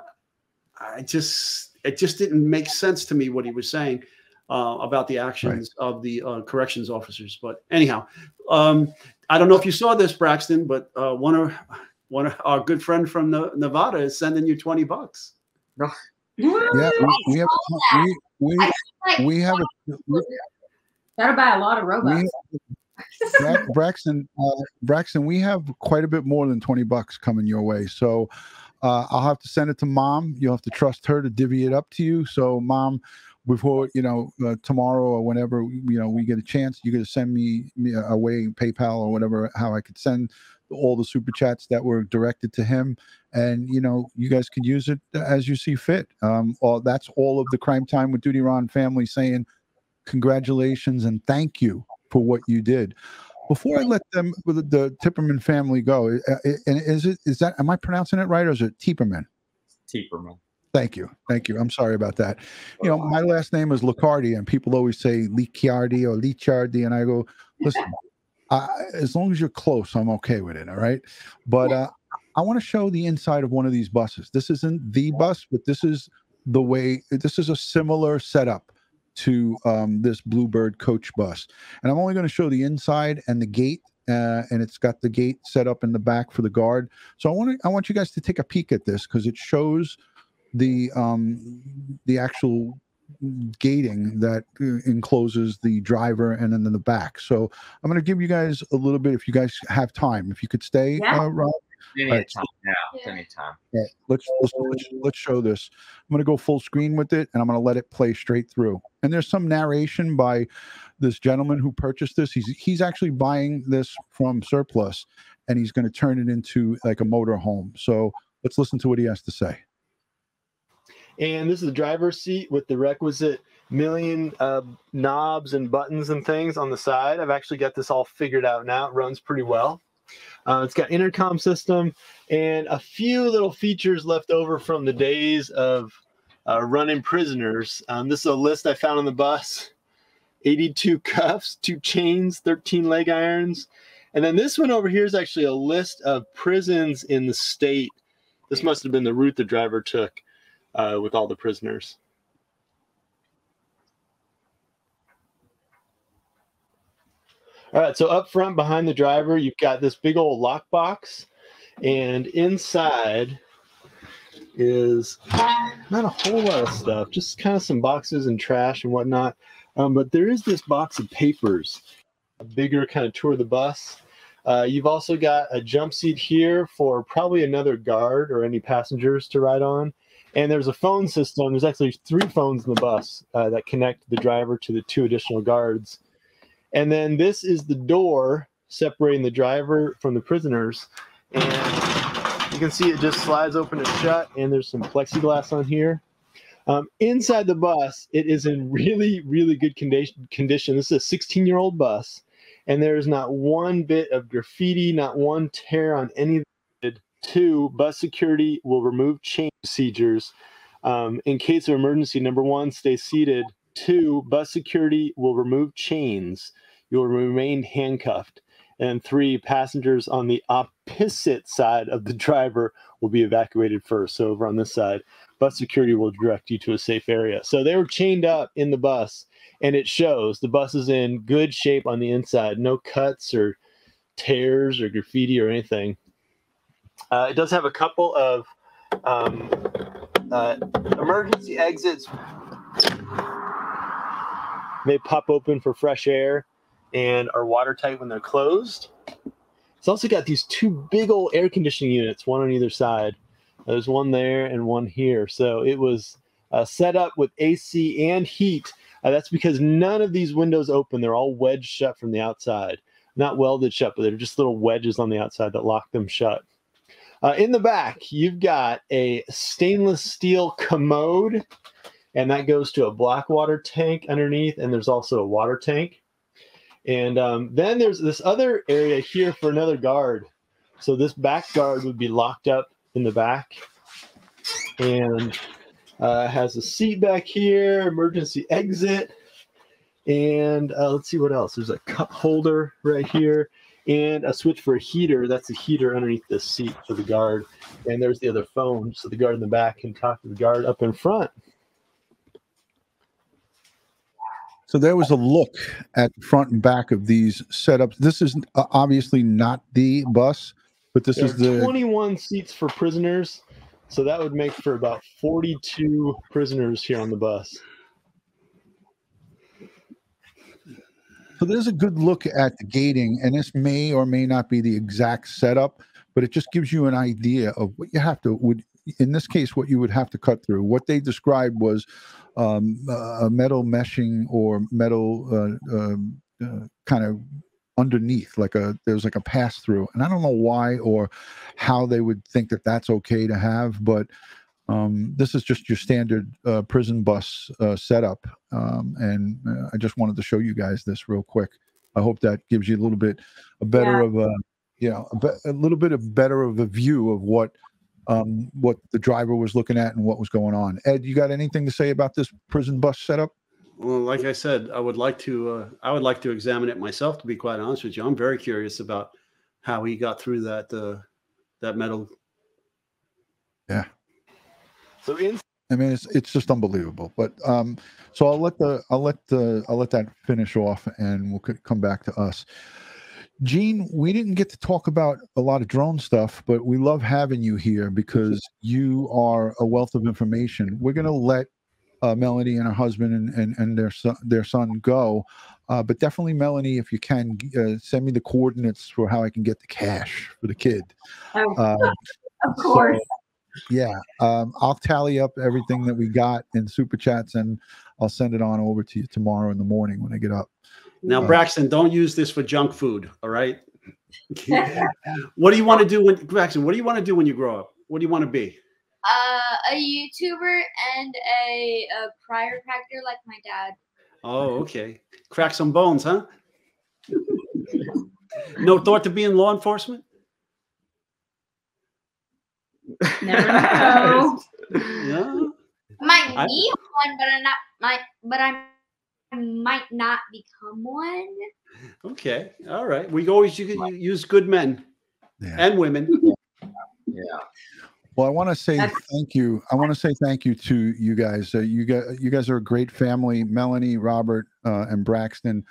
I just it just didn't make sense to me what he was saying uh, about the actions right. of the uh, corrections officers. But anyhow, um, I don't know if you saw this, Braxton, but uh, one of one of our good friend from the, Nevada is sending you twenty bucks. Yeah, we, we have we we, we have a, we, that'll buy a lot of robots. Braxton, uh, Braxton, we have quite a bit more than twenty bucks coming your way. So uh, I'll have to send it to mom. You'll have to trust her to divvy it up to you. So, mom, before you know uh, tomorrow or whenever you know we get a chance you're gonna send me, me a way paypal or whatever how i could send all the super chats that were directed to him and you know you guys can use it as you see fit um all that's all of the crime time with DutyRon family saying congratulations and thank you for what you did before i let them the tipperman family go eh, eh, eh, and is it is that am i pronouncing it right or is it tipperman tipperman Thank you. Thank you. I'm sorry about that. You know, oh. my last name is Licardi, and people always say Licciardi or Licciardi, and I go, listen, I, as long as you're close, I'm okay with it. All right. But uh, I want to show the inside of one of these buses. This isn't the bus, but this is the way, this is a similar setup to um, this Bluebird coach bus. And I'm only going to show the inside and the gate uh, and it's got the gate set up in the back for the guard. So I want to, I want you guys to take a peek at this because it shows the um, the actual gating that uh, encloses the driver and then in the back. So I'm going to give you guys a little bit if you guys have time. If you could stay, yeah. uh, Rob. Anytime right. yeah, anytime. Right. Let's, let's, let's let's show this. I'm going to go full screen with it, and I'm going to let it play straight through. And there's some narration by this gentleman who purchased this. He's he's actually buying this from surplus, and he's going to turn it into like a motor home. So let's listen to what he has to say. And this is the driver's seat with the requisite million uh, knobs and buttons and things on the side. I've actually got this all figured out now. It runs pretty well. Uh, it's got intercom system and a few little features left over from the days of uh, running prisoners. Um, this is a list I found on the bus. 82 cuffs, two chains, 13 leg irons. And then this one over here is actually a list of prisons in the state. This must have been the route the driver took uh, with all the prisoners. All right, so up front behind the driver, you've got this big old lockbox, and inside is not a whole lot of stuff, just kind of some boxes and trash and whatnot. Um, but there is this box of papers, a bigger kind of tour of the bus. Uh, you've also got a jump seat here for probably another guard or any passengers to ride on. And there's a phone system. There's actually three phones in the bus uh, that connect the driver to the two additional guards. And then this is the door separating the driver from the prisoners. And you can see it just slides open and shut. And there's some plexiglass on here. Um, inside the bus, it is in really, really good condition. Condition. This is a 16 year old bus, and there is not one bit of graffiti, not one tear on any Two, bus security will remove chain procedures. Um, in case of emergency, number one, stay seated. Two, bus security will remove chains. You will remain handcuffed. And three, passengers on the opposite side of the [LAUGHS] driver will be evacuated first. So over on this side, bus security will direct you to a safe area. So they were chained up in the bus, and it shows the bus is in good shape on the inside. No cuts or tears or graffiti or anything. Uh, it does have a couple of um, uh, emergency exits. They pop open for fresh air and are watertight when they're closed. It's also got these two big old air conditioning units, one on either side. There's one there and one here. So it was uh, set up with AC and heat. Uh, that's because none of these windows open. They're all wedged shut from the outside. Not welded shut, but they're just little wedges on the outside that lock them shut. Uh, in the back, you've got a stainless steel commode, and that goes to a black water tank underneath, and there's also a water tank. And um, then there's this other area here for another guard. So this back guard would be locked up in the back, and uh, has a seat back here, emergency exit, and uh, let's see what else. There's a cup holder right here and a switch for a heater. That's a heater underneath the seat for the guard. And there's the other phone, so the guard in the back can talk to the guard up in front. So there was a look at the front and back of these setups. This is uh, obviously not the bus, but this There is the 21 seats for prisoners, so that would make for about 42 prisoners here on the bus. So there's a good look at the gating, and this may or may not be the exact setup, but it just gives you an idea of what you have to would in this case what you would have to cut through. What they described was um, a metal meshing or metal uh, um, uh, kind of underneath, like a there's like a pass through, and I don't know why or how they would think that that's okay to have, but um, this is just your standard uh, prison bus uh, setup, um, and uh, I just wanted to show you guys this real quick. I hope that gives you a little bit a better Yeah. of a you know a, be- a little bit of better of a view of what um, what the driver was looking at and what was going on. Ed, you got anything to say about this prison bus setup? Well, like I said, I would like to. Uh, I would like to examine it myself. To be quite honest with you, I'm very curious about how he got through that uh, that metal. Yeah. So in I mean, it's it's just unbelievable. But um, so I'll let the I'll let the I'll let that finish off, and we'll come back to us. Gene, we didn't get to talk about a lot of drone stuff, but we love having you here because you are a wealth of information. We're gonna let uh, Melanie and her husband and and, and their son their son go, uh, but definitely Melanie, if you can, uh, send me the coordinates for how I can get the cash for the kid. Oh, Um, [LAUGHS] of course. Yeah, um, I'll tally up everything that we got in super chats, and I'll send it on over to you tomorrow in the morning when I get up. Now, Uh, Braxton, don't use this for junk food. All right. [LAUGHS] [LAUGHS] what do you want to do when Braxton? What do you want to do when you grow up? What do you want to be? Uh, a YouTuber and a, a chiropractor like my dad. Oh, okay. Crack some bones, huh? [LAUGHS] no thought to be in law enforcement? Never know. Yeah. [LAUGHS] Might I- need one, but I'm not might but I'm I might not become one. Okay. All right. We always you can use good men Yeah. and women. [LAUGHS] Yeah. Well, I want to say That's- thank you. I want to say thank you to you guys. Uh, you guys, you guys are a great family. Melanie, Robert, uh, and Braxton.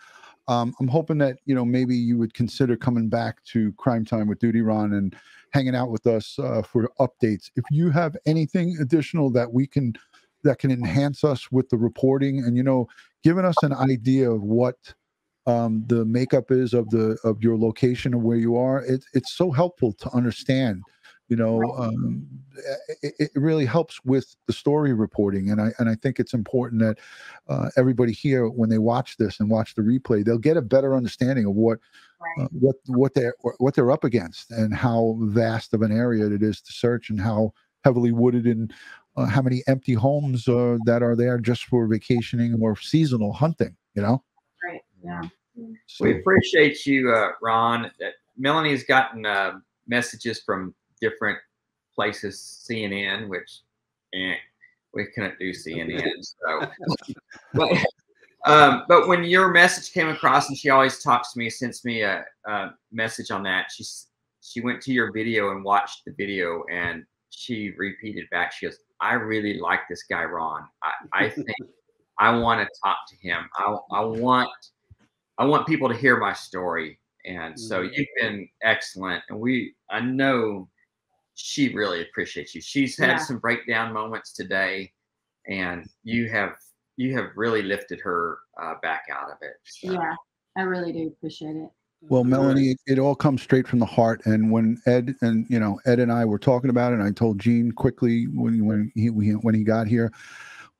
Um, I'm hoping that you know maybe you would consider coming back to Crime Time with DutyRon and hanging out with us uh, for updates. If you have anything additional that we can that can enhance us with the reporting and you know giving us an idea of what um, the makeup is of the of your location of where you are, it's it's so helpful to understand you know um, it, it really helps with the story reporting and i and i think it's important that uh, everybody here when they watch this and watch the replay they'll get a better understanding of what uh, what what they're what they're up against and how vast of an area it is to search and how heavily wooded and uh, how many empty homes uh, that are there just for vacationing or seasonal hunting you know Right. Yeah. so, We appreciate you, uh, Ron. Melanie's gotten uh, messages from different places, CNN, which eh, we couldn't do CNN. [LAUGHS] So, but, um, but when your message came across, and she always talks to me, sends me a, a message on that. She she went to your video and watched the video, and she repeated back. She goes, "I really like this guy, Ron. I, I [LAUGHS] think I want to talk to him. I, I want." I want people to hear my story. And so Mhm. you've been excellent. And we, I know she really appreciates you. She's had Yeah. some breakdown moments today, and you have, you have really lifted her uh, back out of it. So, Yeah. I really do appreciate it. Well, Melanie, it, it all comes straight from the heart. And when Ed and you know Ed and I were talking about it, and I told Gene quickly when when he when he got here,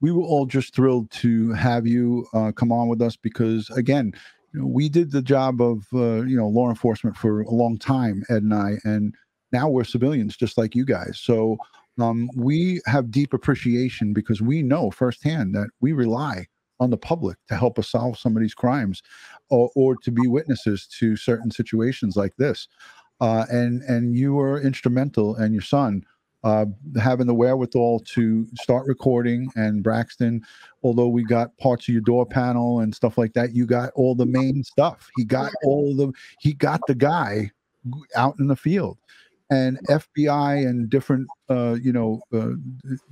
we were all just thrilled to have you uh, come on with us because again, you know, we did the job of uh, you know law enforcement for a long time, Ed and I, and now we're civilians just like you guys. So um, we have deep appreciation because we know firsthand that we rely on the public to help us solve some of these crimes or, or to be witnesses to certain situations like this. Uh, and and you were instrumental, and your son uh, having the wherewithal to start recording. And Braxton, although we got parts of your door panel and stuff like that, you got all the main stuff. He got all the he got the guy out in the field. And FBI and different uh, you know uh,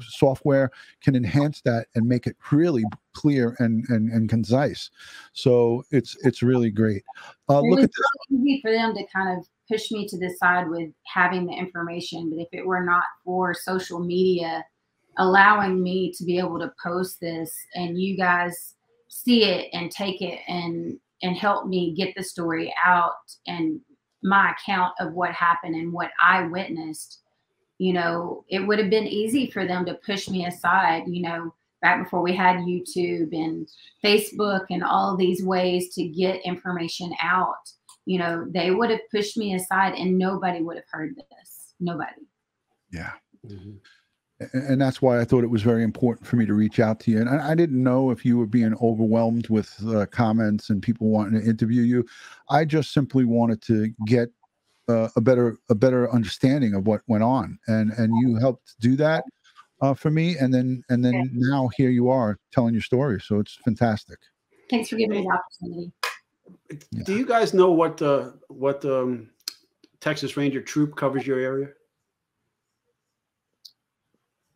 software can enhance that and make it really clear and and, and concise. So it's it's really great. Uh, look at this. really easy for them to kind of push me to the side with having the information, but if it were not for social media allowing me to be able to post this and you guys see it and take it and and help me get the story out and my account of what happened and what I witnessed, you know, it would have been easy for them to push me aside, you know, back before we had YouTube and Facebook and all these ways to get information out. You know, they would have pushed me aside and nobody would have heard this. Nobody. Yeah. Mm-hmm. A- and that's why I thought it was very important for me to reach out to you. And I, I didn't know if you were being overwhelmed with uh, comments and people wanting to interview you. I just simply wanted to get uh, a better a better understanding of what went on, and and you helped do that uh, for me. And then and then now here you are telling your story. So it's fantastic. Thanks for giving me the opportunity. Do you guys know what uh, what um, Texas Ranger troop covers your area?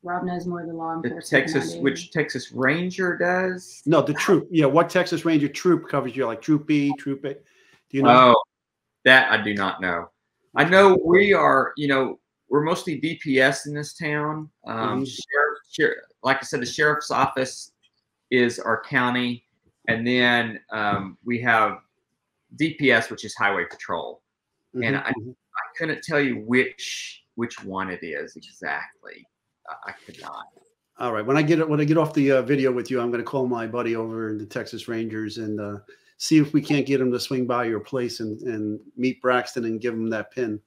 Rob knows more of the law The enforcement. than I Texas, do. which Texas Ranger does? No, the troop. Yeah, what Texas Ranger troop covers you? Like Troop B, Troop A. Do you know? Oh, that I do not know. I know we are, you know, we're mostly DPS in this town. Um, Mhm. sheriff, sheriff, like I said, the sheriff's office is our county, and then um, we have DPS, which is Highway Patrol. And Mhm, I, mhm. I couldn't tell you which which one it is exactly. I, I could not. All right. When I get it when I get off the uh, video with you, I'm going to call my buddy over in the Texas Rangers and uh, see if we can't get him to swing by your place and, and meet Braxton and give him that pin.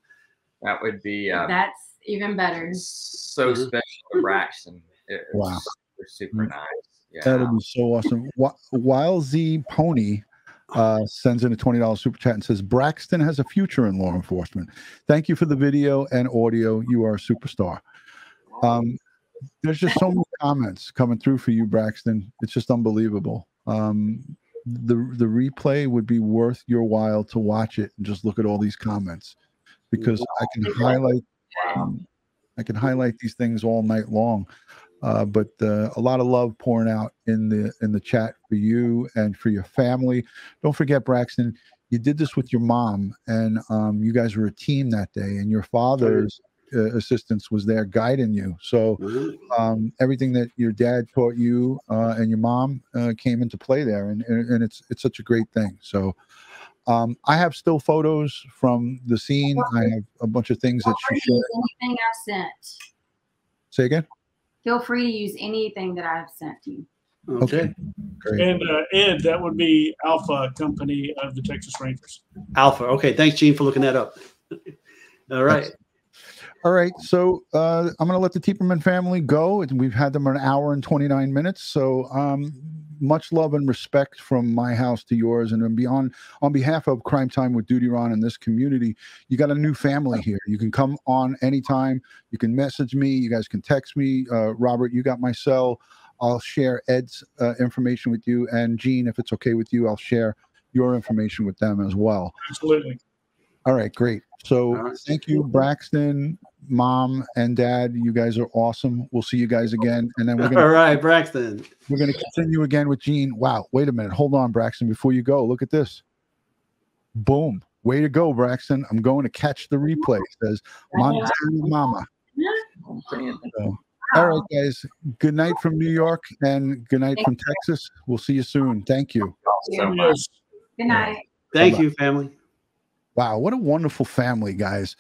That would be uh, That's even better. so Mhm. special to Braxton. It, it Wow. super, super Mm. nice. Yeah. That'd be so awesome. While Z Pony uh, sends in a twenty dollars super chat and says Braxton has a future in law enforcement. Thank you for the video and audio. You are a superstar. Um, there's just so many comments coming through for you, Braxton. It's just unbelievable. Um, the the replay would be worth your while to watch it and just look at all these comments because I can highlight um, I can highlight these things all night long. Uh, but uh, a lot of love pouring out in the in the chat for you and for your family. Don't forget, Braxton, you did this with your mom, and um, you guys were a team that day, and your father's uh, assistance was there guiding you. So um, everything that your dad taught you uh, and your mom uh, came into play there, and, and and it's it's such a great thing. So. Um, I have still photos from the scene. I have a bunch of things that Feel she free shared. anything I've sent. Say again. Feel free to use anything that I've sent you. Okay. Great. And uh, Ed, that would be Alpha Company of the Texas Rangers. Alpha. Okay. Thanks, Gene, for looking that up. [LAUGHS] All right. All right, so uh, I'm going to let the Tieperman family go. We've had them an hour and 29 minutes. So um, much love and respect from my house to yours, and beyond. On behalf of Crime Time with DutyRon and this community, you got a new family here. You can come on anytime. You can message me. You guys can text me. Uh, Robert, you got my cell. I'll share Ed's uh, information with you, and Gene, if it's okay with you, I'll share your information with them as well. Absolutely. All right, great. So All right. thank you, Braxton, mom, and dad. You guys are awesome. We'll see you guys again, and then we're gonna All right, Braxton. we're gonna continue again with Gene. Wow, wait a minute, hold on, Braxton. Before you go, look at this. Boom! Way to go, Braxton. I'm going to catch the replay. It says Montana Mama. So, all right, guys. Good night from New York, and good night from Texas. We'll see you soon. Thank you. so much. Good night. Thank Bye-bye. you, family. Wow, what a wonderful family, guys.